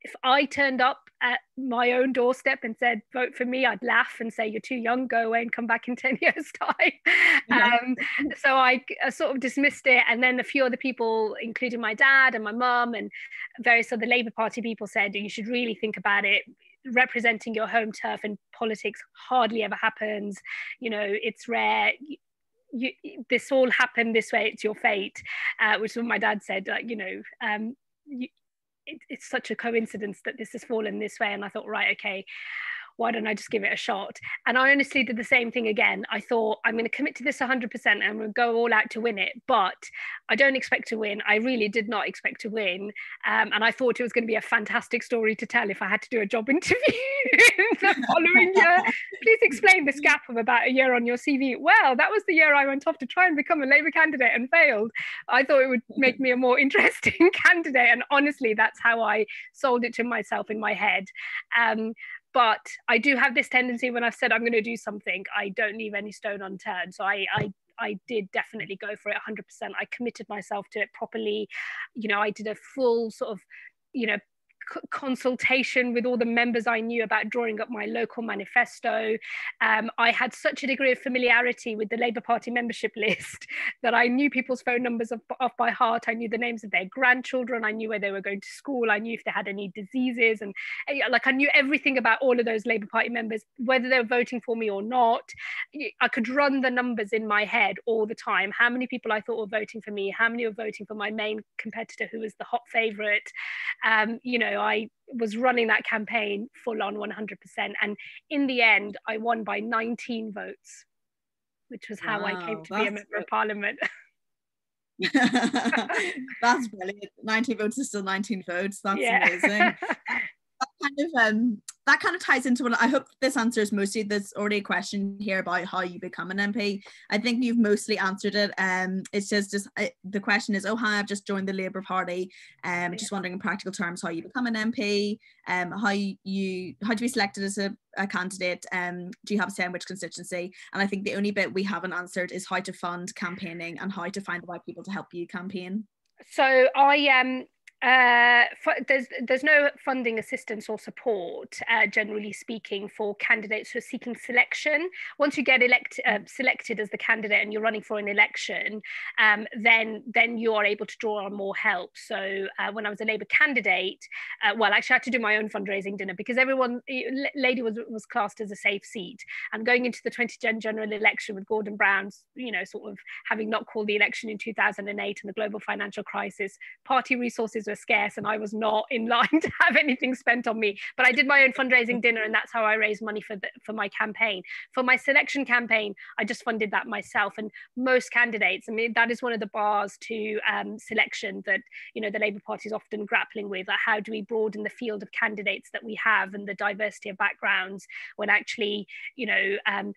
if I turned up at my own doorstep and said, vote for me, I'd laugh and say, you're too young, go away and come back in [laughs] 10 years' time. Yeah. Um, so I, I, sort of dismissed it. And then a few other people, including my dad and my mum and various other Labour Party people, said, you should really think about it. Representing your home turf in politics hardly ever happens. You know, it's rare. You, this all happened this way, it's your fate, uh, which is what my dad said. Like, you know, um, you, it, it's such a coincidence that this has fallen this way. And I thought, right, okay, why don't I just give it a shot? And I honestly did the same thing again. I thought, I'm going to commit to this 100% and I'm going to go all out to win it. But I don't expect to win. I really did not expect to win. Um, and I thought it was going to be a fantastic story to tell if I had to do a job [laughs] interview the following year. Please explain this gap of about a year on your CV. Well, that was the year I went off to try and become a Labour candidate and failed. I thought it would make me a more [laughs] interesting candidate. And honestly, that's how I sold it to myself in my head. Um, but I do have this tendency when I've said I'm going to do something, I don't leave any stone unturned. So I, I I did definitely go for it 100%. I committed myself to it properly. You know, I did a full sort of, you know, consultation with all the members I knew about drawing up my local manifesto. Um, I had such a degree of familiarity with the Labour Party membership list [laughs] that I knew people's phone numbers off, off by heart. I knew the names of their grandchildren. I knew where they were going to school. I knew if they had any diseases. And like I knew everything about all of those Labour Party members, whether they were voting for me or not. I could run the numbers in my head all the time. How many people I thought were voting for me, how many were voting for my main competitor who was the hot favourite. Um, you know, I was running that campaign full on 100%. And in the end, I won by 19 votes, which was how wow, I came to be a member good. of parliament. [laughs] [laughs] that's brilliant. 19 votes is still 19 votes. That's yeah. amazing. [laughs] kind of um that kind of ties into what I hope this answers mostly. There's already a question here about how you become an MP. I think you've mostly answered it. Um, it's just just uh, the question is, oh hi, I've just joined the Labour Party. Um, just wondering in practical terms how you become an MP. Um, how you how to be selected as a, a candidate. Um, do you have a which constituency? And I think the only bit we haven't answered is how to fund campaigning and how to find the right people to help you campaign. So I um Uh, there's there's no funding assistance or support, uh, generally speaking, for candidates who are seeking selection. Once you get elect, uh, selected as the candidate and you're running for an election, um, then then you are able to draw on more help. So uh, when I was a Labour candidate, uh, well, actually, I had to do my own fundraising dinner because everyone, Lady was was classed as a safe seat. And going into the 2010 general election with Gordon Brown's, you know, sort of having not called the election in 2008 and the global financial crisis, party resources were scarce and I was not in line [laughs] to have anything spent on me. But I did my own fundraising dinner and that's how I raised money for the, for my campaign. For my selection campaign, I just funded that myself. And most candidates, I mean, that is one of the bars to um, selection that you know the Labour Party is often grappling with. Like how do we broaden the field of candidates that we have and the diversity of backgrounds when actually you know um,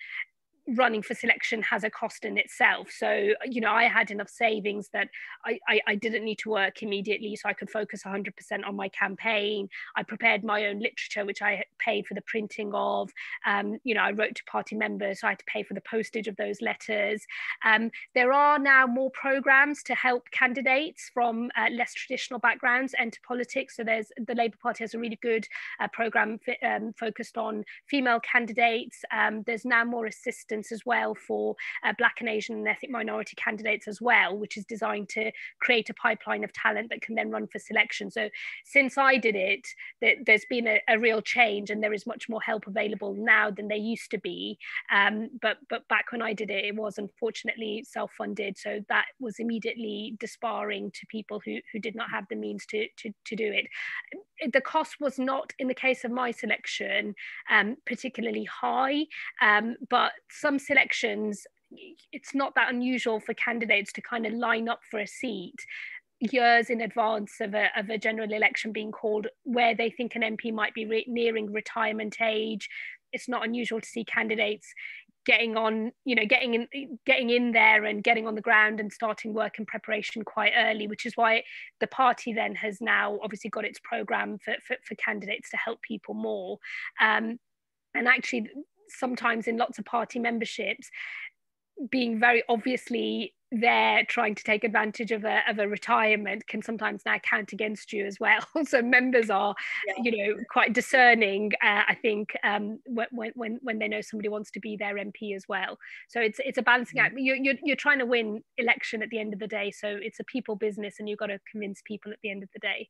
running for selection has a cost in itself. So, you know, I had enough savings that I, I, I, didn't need to work immediately, so I could focus 100% on my campaign. I prepared my own literature, which I paid for the printing of. Um, you know, I wrote to party members, so I had to pay for the postage of those letters. Um, there are now more programs to help candidates from uh, less traditional backgrounds enter politics. So there's the Labour Party has a really good uh, program um, focused on female candidates. Um, there's now more assistance as well for uh, Black and Asian and ethnic minority candidates as well, which is designed to create a pipeline of talent that can then run for selection. So since I did it, th- there's been a, a, real change and there is much more help available now than there used to be. Um, but, but back when I did it, it was unfortunately self-funded. So that was immediately disbarring to people who, who did not have the means to, to, to do it. The cost was not, in the case of my selection, um, particularly high, um, but some selections, it's not that unusual for candidates to kind of line up for a seat years in advance of a, of a general election being called where they think an MP might be re- nearing retirement age. It's not unusual to see candidates getting on you know getting in getting in there and getting on the ground and starting work and preparation quite early which is why the party then has now obviously got its program for, for, for candidates to help people more um, and actually sometimes in lots of party memberships being very obviously there trying to take advantage of a, of a retirement can sometimes now count against you as well. [laughs] So members are yeah. you know quite discerning uh, i think um, when, when when they know somebody wants to be their mp as well. So it's it's a balancing mm. act. You're, you're, you're trying to win election at the end of the day. So it's a people business and you've got to convince people at the end of the day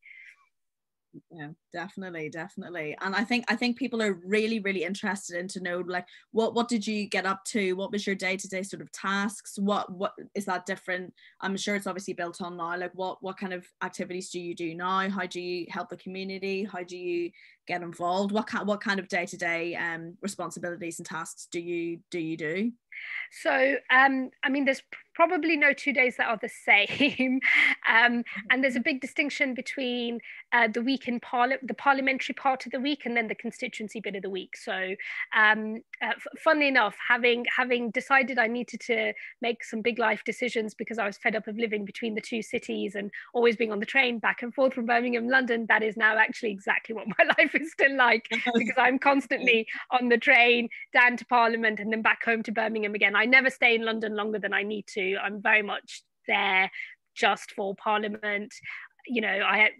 yeah definitely definitely. And i think i think people are really really interested in to know like what what did you get up to? What was your day-to-day sort of tasks? What what is that different? I'm sure it's obviously built on now like what what kind of activities do you do now? How do you help the community? How do you get involved? What kind what kind of day-to-day um responsibilities and tasks do you do you do? So um i mean there's probably no two days that are the same. [laughs] um, and there's a big distinction between uh, the week in parliament, the parliamentary part of the week, and then the constituency bit of the week. So, um, uh, funnily enough, having having decided I needed to make some big life decisions because I was fed up of living between the two cities and always being on the train back and forth from Birmingham, London, that is now actually exactly what [laughs] my life is still like [laughs] because I'm constantly on the train down to Parliament and then back home to Birmingham again. I never stay in London longer than I need to. I'm very much there just for Parliament. You know, I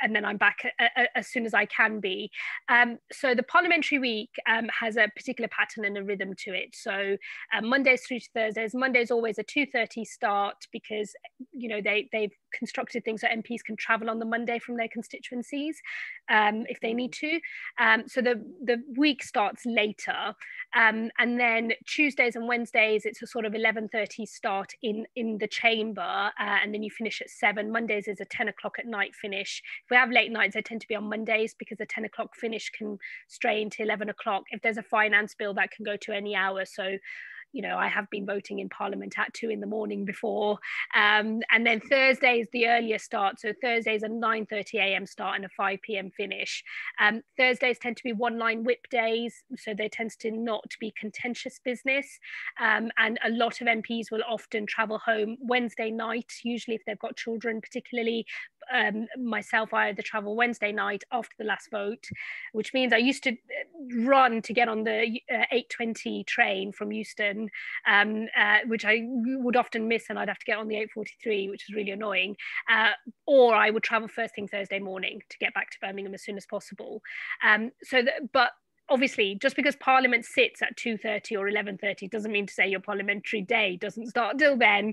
and then I'm back a, a, as soon as I can be. Um, so the parliamentary week um, has a particular pattern and a rhythm to it. So um, Mondays through to Thursdays, Monday's always a 2.30 start because, you know, they, they've constructed things so MPs can travel on the Monday from their constituencies um, if they need to. Um, so the, the week starts later. Um, and then Tuesdays and Wednesdays, it's a sort of 11.30 start in, in the chamber. Uh, and then you finish at 7. Mondays is a 10 o'clock at night finish. If we have late nights, they tend to be on Mondays because the 10 o'clock finish can stray into 11 o'clock. If there's a finance bill, that can go to any hour. So you know, I have been voting in Parliament at two in the morning before. Um, and then Thursday is the earlier start. So Thursdays a 9.30 a.m. start and a 5 p.m. finish. Um, Thursdays tend to be one line whip days. So there tends to not be contentious business. Um, and a lot of MPs will often travel home Wednesday night, usually if they've got children, particularly um, myself, I either travel Wednesday night after the last vote, which means I used to run to get on the uh, 8.20 train from Euston, um, uh, which I would often miss and I'd have to get on the 8.43, which is really annoying. Uh, or I would travel first thing Thursday morning to get back to Birmingham as soon as possible. Um, so, that, but obviously just because parliament sits at 2.30 or 11.30 doesn't mean to say your parliamentary day doesn't start till then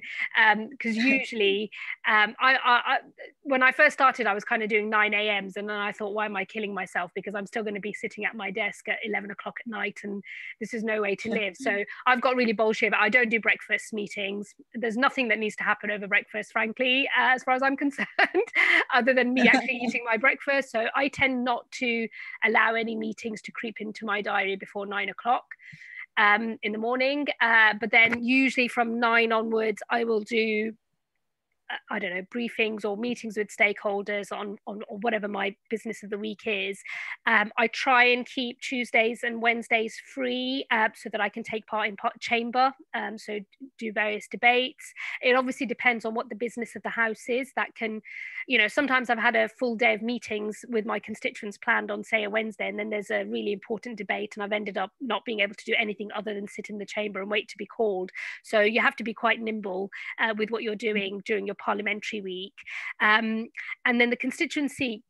because um, [laughs] usually um, I, I, I, when i first started i was kind of doing 9 a.m.s and then i thought why am i killing myself? Because i'm still going to be sitting at my desk at 11 o'clock at night and this is no way to live. So i've got really bullshit but i don't do breakfast meetings. There's nothing that needs to happen over breakfast frankly uh, as far as i'm [laughs] concerned other than me [laughs] actually eating my breakfast. So i tend not to allow any meetings to creep in into my diary before nine o'clock um, in the morning. Uh, but then usually from nine onwards, I will do I don't know, briefings or meetings with stakeholders on, on, on whatever my business of the week is. Um, I try and keep Tuesdays and Wednesdays free uh, so that I can take part in part chamber, um, so do various debates. It obviously depends on what the business of the house is. That can, you know, sometimes I've had a full day of meetings with my constituents planned on, say, a Wednesday, and then there's a really important debate, and I've ended up not being able to do anything other than sit in the chamber and wait to be called. So you have to be quite nimble uh, with what you're doing during your parliamentary week. Um, and then the constituency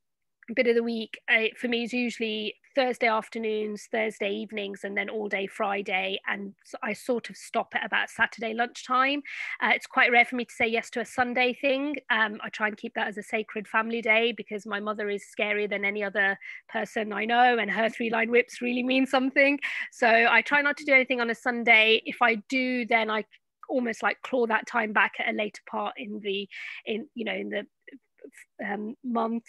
bit of the week uh, for me is usually Thursday afternoons, Thursday evenings, and then all day Friday. And I sort of stop at about Saturday lunchtime. Uh, it's quite rare for me to say yes to a Sunday thing. Um, I try and keep that as a sacred family day because my mother is scarier than any other person I know, and her three line whips really mean something. So I try not to do anything on a Sunday. If I do, then I almost like claw that time back at a later part in the in you know in the um, month.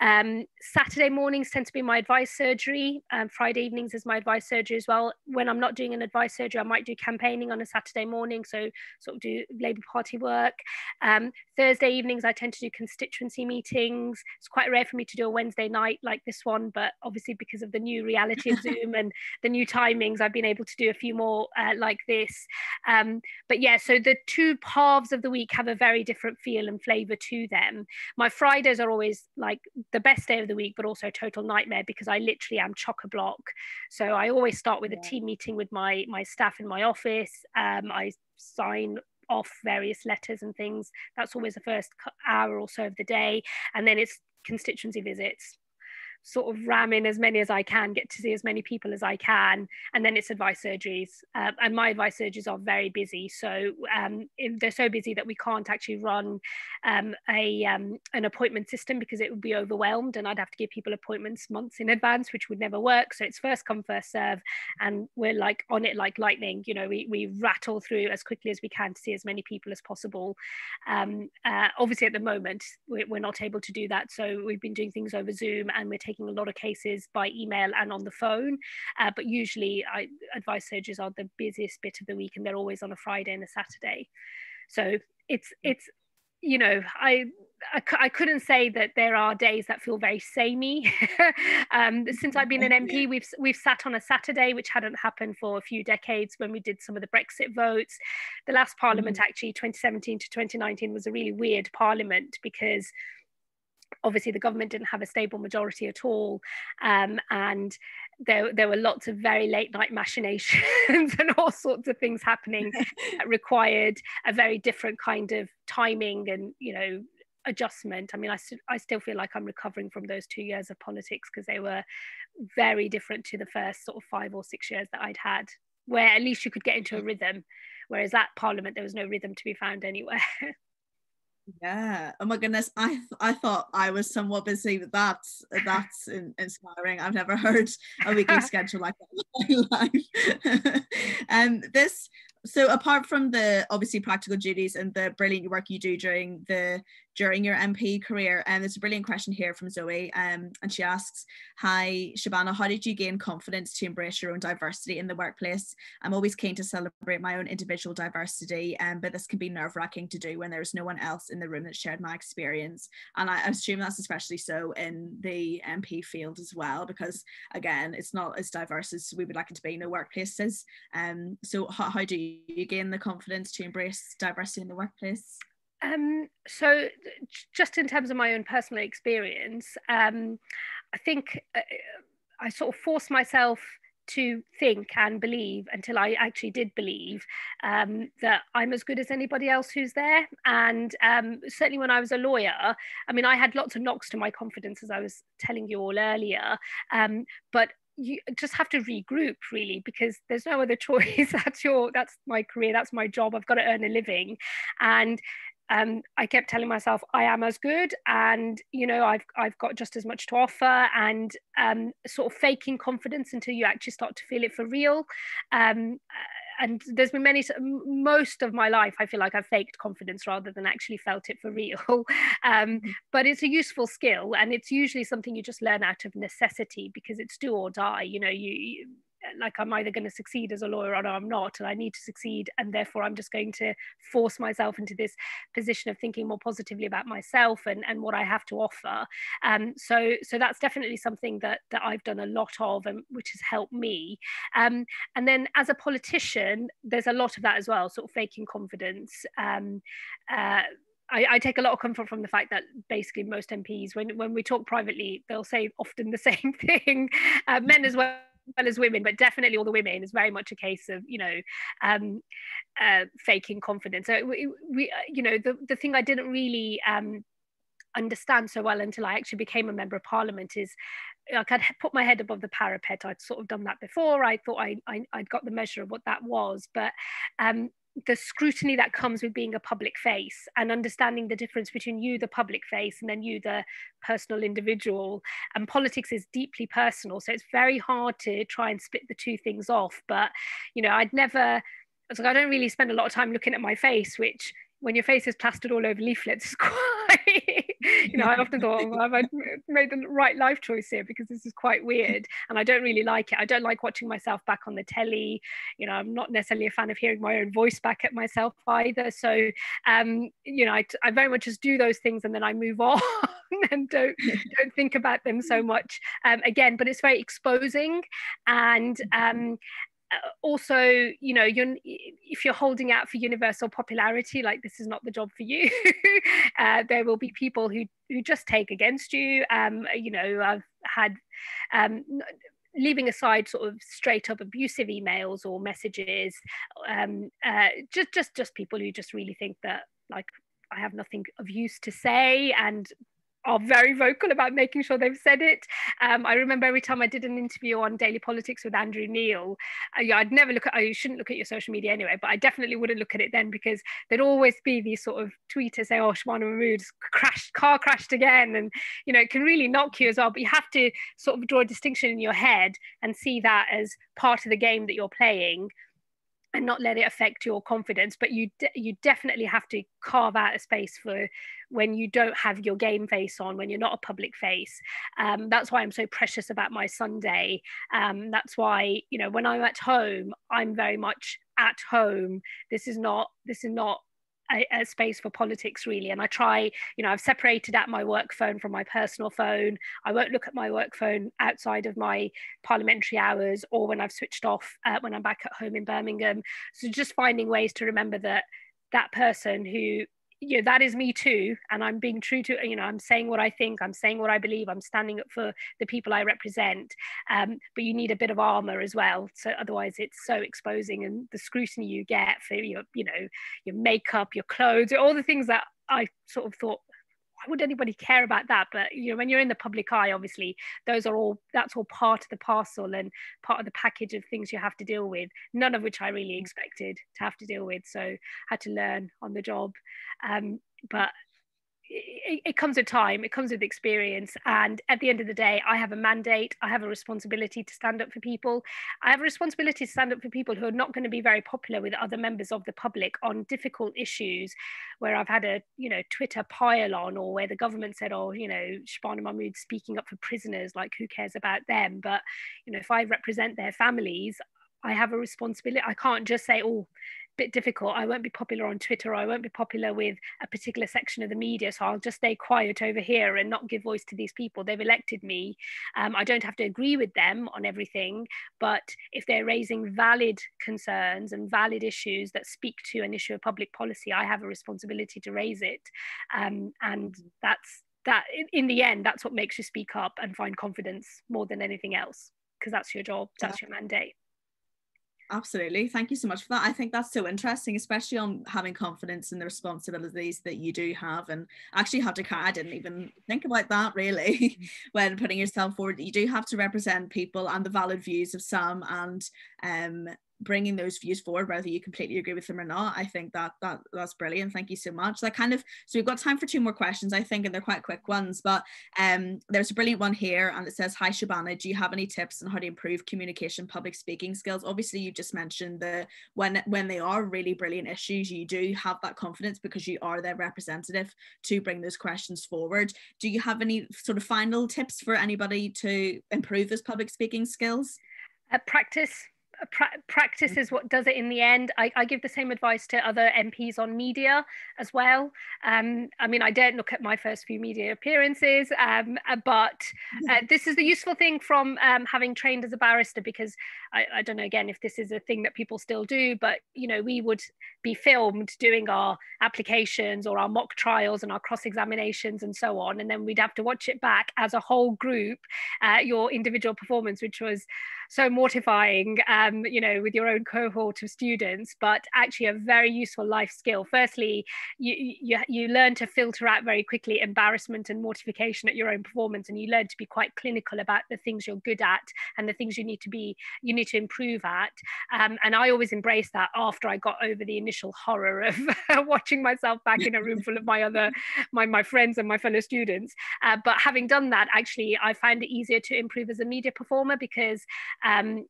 Um, Saturday mornings tend to be my advice surgery. Um, Friday evenings is my advice surgery as well. When I'm not doing an advice surgery, I might do campaigning on a Saturday morning, so sort of do Labour Party work. Um, Thursday evenings, I tend to do constituency meetings. It's quite rare for me to do a Wednesday night like this one, but obviously because of the new reality of [laughs] Zoom and the new timings, I've been able to do a few more uh, like this. Um, but yeah, so the two halves of the week have a very different feel and flavour to them. My Fridays are always like the best day of the week, but also a total nightmare because I literally am chock a block. So I always start with yeah. a team meeting with my my staff in my office. Um, I sign off various letters and things. That's always the first hour or so of the day, and then it's constituency visits sort of ram in as many as I can, get to see as many people as I can, and then it's advice surgeries. Um, and my advice surgeries are very busy, so um, they're so busy that we can't actually run um, a um, an appointment system because it would be overwhelmed, and I'd have to give people appointments months in advance, which would never work. So it's first come first serve, and we're like on it like lightning. You know, we we rattle through as quickly as we can to see as many people as possible. Um, uh, obviously, at the moment, we're, we're not able to do that, so we've been doing things over Zoom, and we're taking taking a lot of cases by email and on the phone. Uh, but usually, I, advice surgeries are the busiest bit of the week, and they're always on a Friday and a Saturday. So it's it's you know I, I, I couldn't say that there are days that feel very samey. [laughs] um, since I've been an MP, we've we've sat on a Saturday, which hadn't happened for a few decades when we did some of the Brexit votes. The last Parliament, mm. actually, 2017 to 2019, was a really weird Parliament because obviously the government didn't have a stable majority at all um, and there, there were lots of very late night machinations [laughs] and all sorts of things happening [laughs] that required a very different kind of timing and you know adjustment. I mean I, st- I still feel like i'm recovering from those two years of politics because they were very different to the first sort of five or six years that i'd had where at least you could get into a rhythm whereas that parliament there was no rhythm to be found anywhere [laughs] Yeah. Oh my goodness. I th- I thought I was somewhat busy, but that's that's [laughs] in- inspiring. I've never heard a weekly [laughs] schedule like that in my [laughs] life. um, this so apart from the obviously practical duties and the brilliant work you do during the during your MP career, and there's a brilliant question here from Zoe, um, and she asks, "Hi Shabana, how did you gain confidence to embrace your own diversity in the workplace? I'm always keen to celebrate my own individual diversity, um, but this can be nerve wracking to do when there's no one else in the room that shared my experience, and I assume that's especially so in the MP field as well, because again, it's not as diverse as we would like it to be in the workplaces. Um, so how, how do you gain the confidence to embrace diversity in the workplace? Um, so, just in terms of my own personal experience, um, I think uh, I sort of forced myself to think and believe until I actually did believe um, that I'm as good as anybody else who's there. And um, certainly when I was a lawyer, I mean, I had lots of knocks to my confidence, as I was telling you all earlier. Um, but you just have to regroup really because there's no other [laughs] choice that's your that's my career that's my job i've got to earn a living and um, I kept telling myself I am as good, and you know I've I've got just as much to offer, and um, sort of faking confidence until you actually start to feel it for real. Um, and there's been many most of my life i feel like i've faked confidence rather than actually felt it for real [laughs] um, mm-hmm. but it's a useful skill and it's usually something you just learn out of necessity because it's do or die you know you like I'm either going to succeed as a lawyer or I'm not, and I need to succeed, and therefore I'm just going to force myself into this position of thinking more positively about myself and, and what I have to offer. Um, so so that's definitely something that that I've done a lot of, and which has helped me. Um, and then as a politician, there's a lot of that as well, sort of faking confidence. Um, uh, I, I, take a lot of comfort from the fact that basically most MPs, when, when we talk privately, they'll say often the [laughs] same thing, uh, men as well well as women, but definitely all the women is very much a case of you know um, uh, faking confidence. So we, we, uh, you know, the the thing I didn't really um, understand so well until I actually became a member of parliament is like I'd put my head above the parapet. I'd sort of done that before. I thought I, I would got the measure of what that was, but um, the scrutiny that comes with being a public face and understanding the difference between you the public face and then you the personal individual. And politics is deeply personal so it's very hard to try and split the two things off. But you know i'd never I like i don't really spend a lot of time looking at my face which when your face is plastered all over leaflets is [laughs] quite [laughs] you know, I often thought, oh, have I made the right life choice here because this is quite weird [laughs] and I don't really like it. I don't like watching myself back on the telly. You know, I'm not necessarily a fan of hearing my own voice back at myself either. So, um, you know, I, I very much just do those things and then I move [laughs] on and don't don't think about them so much um, again. But it's very exposing and um, also you know you're if you're holding out for universal popularity like this is not the job for you. [laughs] Uh, there will be people who who just take against you. Um you know i've had um leaving aside sort of straight up abusive emails or messages um uh, just just just people who just really think that like I have nothing of use to say and are very vocal about making sure they've said it. Um, I remember every time I did an interview on Daily Politics with Andrew Neil, uh, I'd never look at, I shouldn't look at your social media anyway, but I definitely wouldn't look at it then because there'd always be these sort of tweeters say, oh, Shabana Mahmood's crashed, car crashed again. And, you know, it can really knock you as well, but you have to sort of draw a distinction in your head and see that as part of the game that you're playing and not let it affect your confidence but you de- you definitely have to carve out a space for when you don't have your game face on when you're not a public face. Um, that's why i'm so precious about my sunday. Um, that's why you know when i'm at home i'm very much at home. This is not this is not a, a, space for politics really. And i try you know i've separated out my work phone from my personal phone. I won't look at my work phone outside of my parliamentary hours or when i've switched off uh, when i'm back at home in birmingham. So just finding ways to remember that that person who you know that is me too and i'm being true to you know i'm saying what i think i'm saying what i believe i'm standing up for the people i represent um, but you need a bit of armor as well so otherwise it's so exposing and the scrutiny you get for your you know your makeup your clothes all the things that i sort of thought why would anybody care about that? But you know when you're in the public eye obviously those are all that's all part of the parcel and part of the package of things you have to deal with none of which i really expected to have to deal with. So had to learn on the job. Um, but it, it, comes with time, it comes with experience. And at the end of the day, I have a mandate, I have a responsibility to stand up for people. I have a responsibility to stand up for people who are not going to be very popular with other members of the public on difficult issues where I've had a, you know, Twitter pile on or where the government said, oh, you know, Shabana Mahmood speaking up for prisoners, like who cares about them? But, you know, if I represent their families, I have a responsibility. I can't just say, oh, bit difficult. I won't be popular on Twitter. I won't be popular with a particular section of the media. So I'll just stay quiet over here and not give voice to these people. They've elected me. Um, I don't have to agree with them on everything. But if they're raising valid concerns and valid issues that speak to an issue of public policy, I have a responsibility to raise it. Um, and that's that in the end that's what makes you speak up and find confidence more than anything else because that's your job that's yeah. your mandate Absolutely. Thank you so much for that. I think that's so interesting, especially on having confidence in the responsibilities that you do have and actually have to. I didn't even think about that really [laughs] when putting yourself forward. You do have to represent people and the valid views of some and um bringing those views forward whether you completely agree with them or not i think that that that's brilliant. Thank you so much. That kind of so we've got time for two more questions i think and they're quite quick ones but um there's a brilliant one here and it says hi shabana do you have any tips on how to improve communication public speaking skills? Obviously you just mentioned the when when they are really brilliant issues you do have that confidence because you are their representative to bring those questions forward. Do you have any sort of final tips for anybody to improve those public speaking skills? Uh, practice pra- practice is what does it in the end. I, I, give the same advice to other MPs on media as well. Um, I mean, I don't look at my first few media appearances, um, uh, but uh, [laughs] this is the useful thing from um, having trained as a barrister because I, I, don't know again if this is a thing that people still do, but you know, we would be filmed doing our applications or our mock trials and our cross examinations and so on, and then we'd have to watch it back as a whole group, uh, your individual performance, which was so mortifying, um, you know, with your own cohort of students, but actually a very useful life skill. Firstly, you, you, you learn to filter out very quickly embarrassment and mortification at your own performance, and you learn to be quite clinical about the things you're good at and the things you need to be, you need to improve at. Um, and I always embrace that after I got over the initial horror of [laughs] watching myself back in a room full of my other, my, my friends and my fellow students. Uh, but having done that, actually, I find it easier to improve as a media performer because um,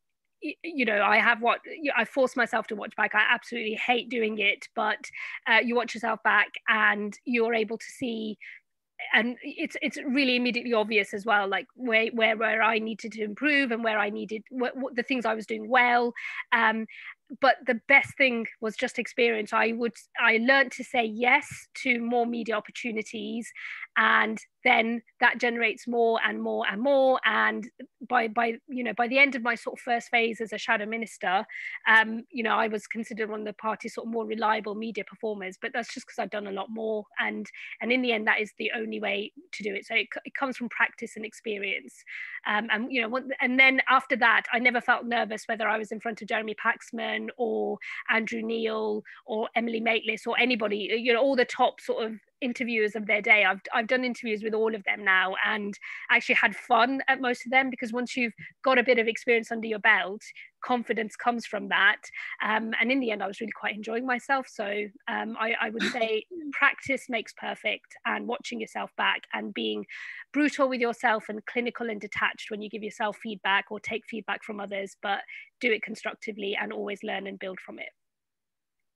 you know i have what i force myself to watch back. I absolutely hate doing it but uh, you watch yourself back and you're able to see and it's it's really immediately obvious as well like where where where i needed to improve and where i needed what, what the things i was doing well. Um but the best thing was just experience. I would i learned to say yes to more media opportunities and then that generates more and more and more. And by by you know by the end of my sort of first phase as a shadow minister um you know i was considered one of the party's sort of more reliable media performers but that's just because i've done a lot more. And and in the end that is the only way to do it. So it, it comes from practice and experience. Um and you know and then after that i never felt nervous whether i was in front of jeremy paxman or andrew neil or emily maitlis or anybody you know all the top sort of interviewers of their day. I've, I've done interviews with all of them now and actually had fun at most of them because once you've got a bit of experience under your belt, confidence comes from that. Um, and in the end, I was really quite enjoying myself. So um, I, I would say [laughs] practice makes perfect and watching yourself back and being brutal with yourself and clinical and detached when you give yourself feedback or take feedback from others, but do it constructively and always learn and build from it.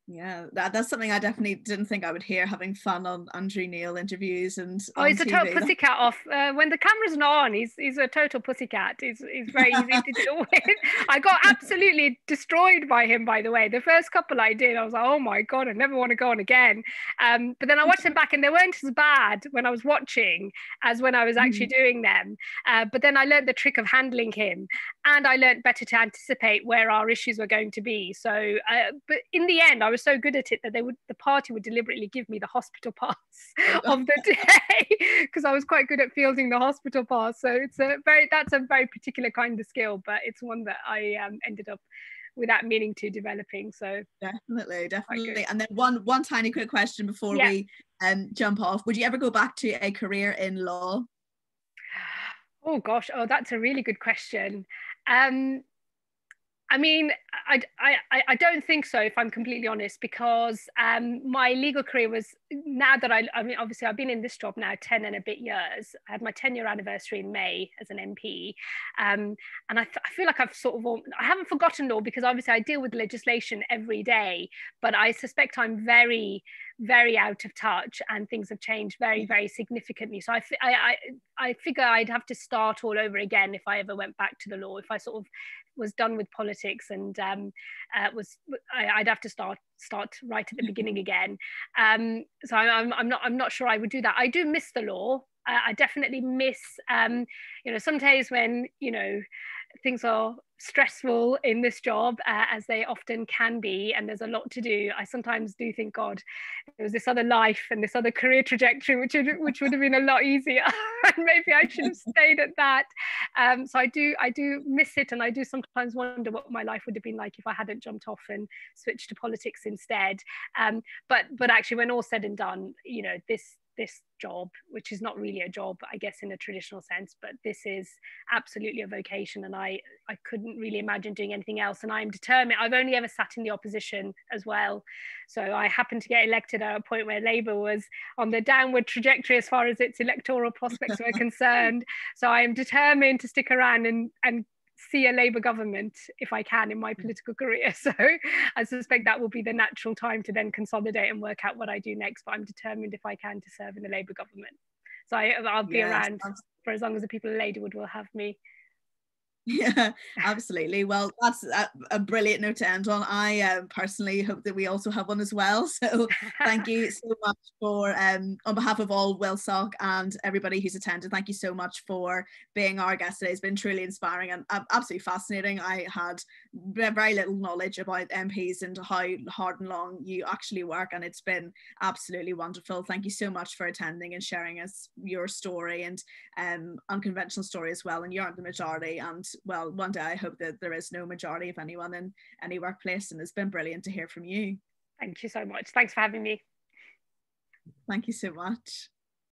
Yeah, that, that's something I definitely didn't think I would hear having fun on Andrew Neil interviews and oh, he's TV. a total pussycat off. Uh, when the camera's not on, he's he's a total pussycat. He's, he's very easy to deal [laughs] with. I got [laughs] absolutely destroyed by him, by the way. The first couple I did, I was like, oh my god, I never want to go on again. Um, but then I watched them back, and they weren't as bad when I was watching as when I was actually mm. doing them. Uh, but then I learned the trick of handling him, and I learned better to anticipate where our issues were going to be. So, uh, but in the end, I was so good at it that they would the party would deliberately give me the hospital [laughs] pass [laughs] of the day because I was quite good at fielding the hospital pass. So it's a very that's a very particular kind of skill, but it's one that I um, ended up without meaning to developing. So definitely, definitely. And then one one tiny quick question before yeah. we um jump off: Would you ever go back to a career in law? Oh gosh, oh that's a really good question. Um, I mean, I, I, I don't think so, if I'm completely honest, because um, my legal career was now that I, I mean, obviously, I've been in this job now 10 and a bit years. I had my 10 year anniversary in May as an MP. Um, and I, I feel like I've sort of, I haven't forgotten law because obviously I deal with legislation every day, but I suspect I'm very, very out of touch and things have changed very, very significantly. So I, I, I, I figure I'd have to start all over again if I ever went back to the law, if I sort of was done with politics and um, uh, was I, would have to start start right at the beginning again. Um, so I'm, I'm not I'm not sure I would do that. I do miss the law. Uh, I definitely miss um, you know some days when you know things are stressful in this job uh, as they often can be and there's a lot to do. I sometimes do think god there was this other life and this other career trajectory which would, which would have been a lot easier [laughs] and maybe i should have stayed at that. Um, so i do i do miss it and i do sometimes wonder what my life would have been like if i hadn't jumped off and switched to politics instead. Um, but but actually when all said and done you know this this job, which is not really a job, I guess, in a traditional sense, but this is absolutely a vocation. And I, I couldn't really imagine doing anything else. And I'm determined. I've only ever sat in the opposition as well. So I happened to get elected at a point where Labour was on the downward trajectory as far as its electoral prospects were [laughs] concerned. So I am determined to stick around and, and see a Labour government if I can in my mm. political career. [laughs] So I suspect that will be the natural time to then consolidate and work out what I do next. But I'm determined if I can to serve in the Labour government. So I, will be yes, around for as long as the people of Ladywood will have me. Yeah, absolutely. Well, that's a, a, brilliant note to end on. I um, personally hope that we also have one as well. [laughs] So thank you so much for, um, on behalf of all Wilsock and everybody who's attended, thank you so much for being our guest today. It's been truly inspiring and absolutely fascinating. I had very little knowledge about MPs and how hard and long you actually work, and it's been absolutely wonderful. Thank you so much for attending and sharing us your story and um, unconventional story as well. And you aren't the majority and well, one day I hope that there is no majority of anyone in any workplace. And it's been brilliant to hear from you. Thank you so much. Thanks for having me. Thank you so much.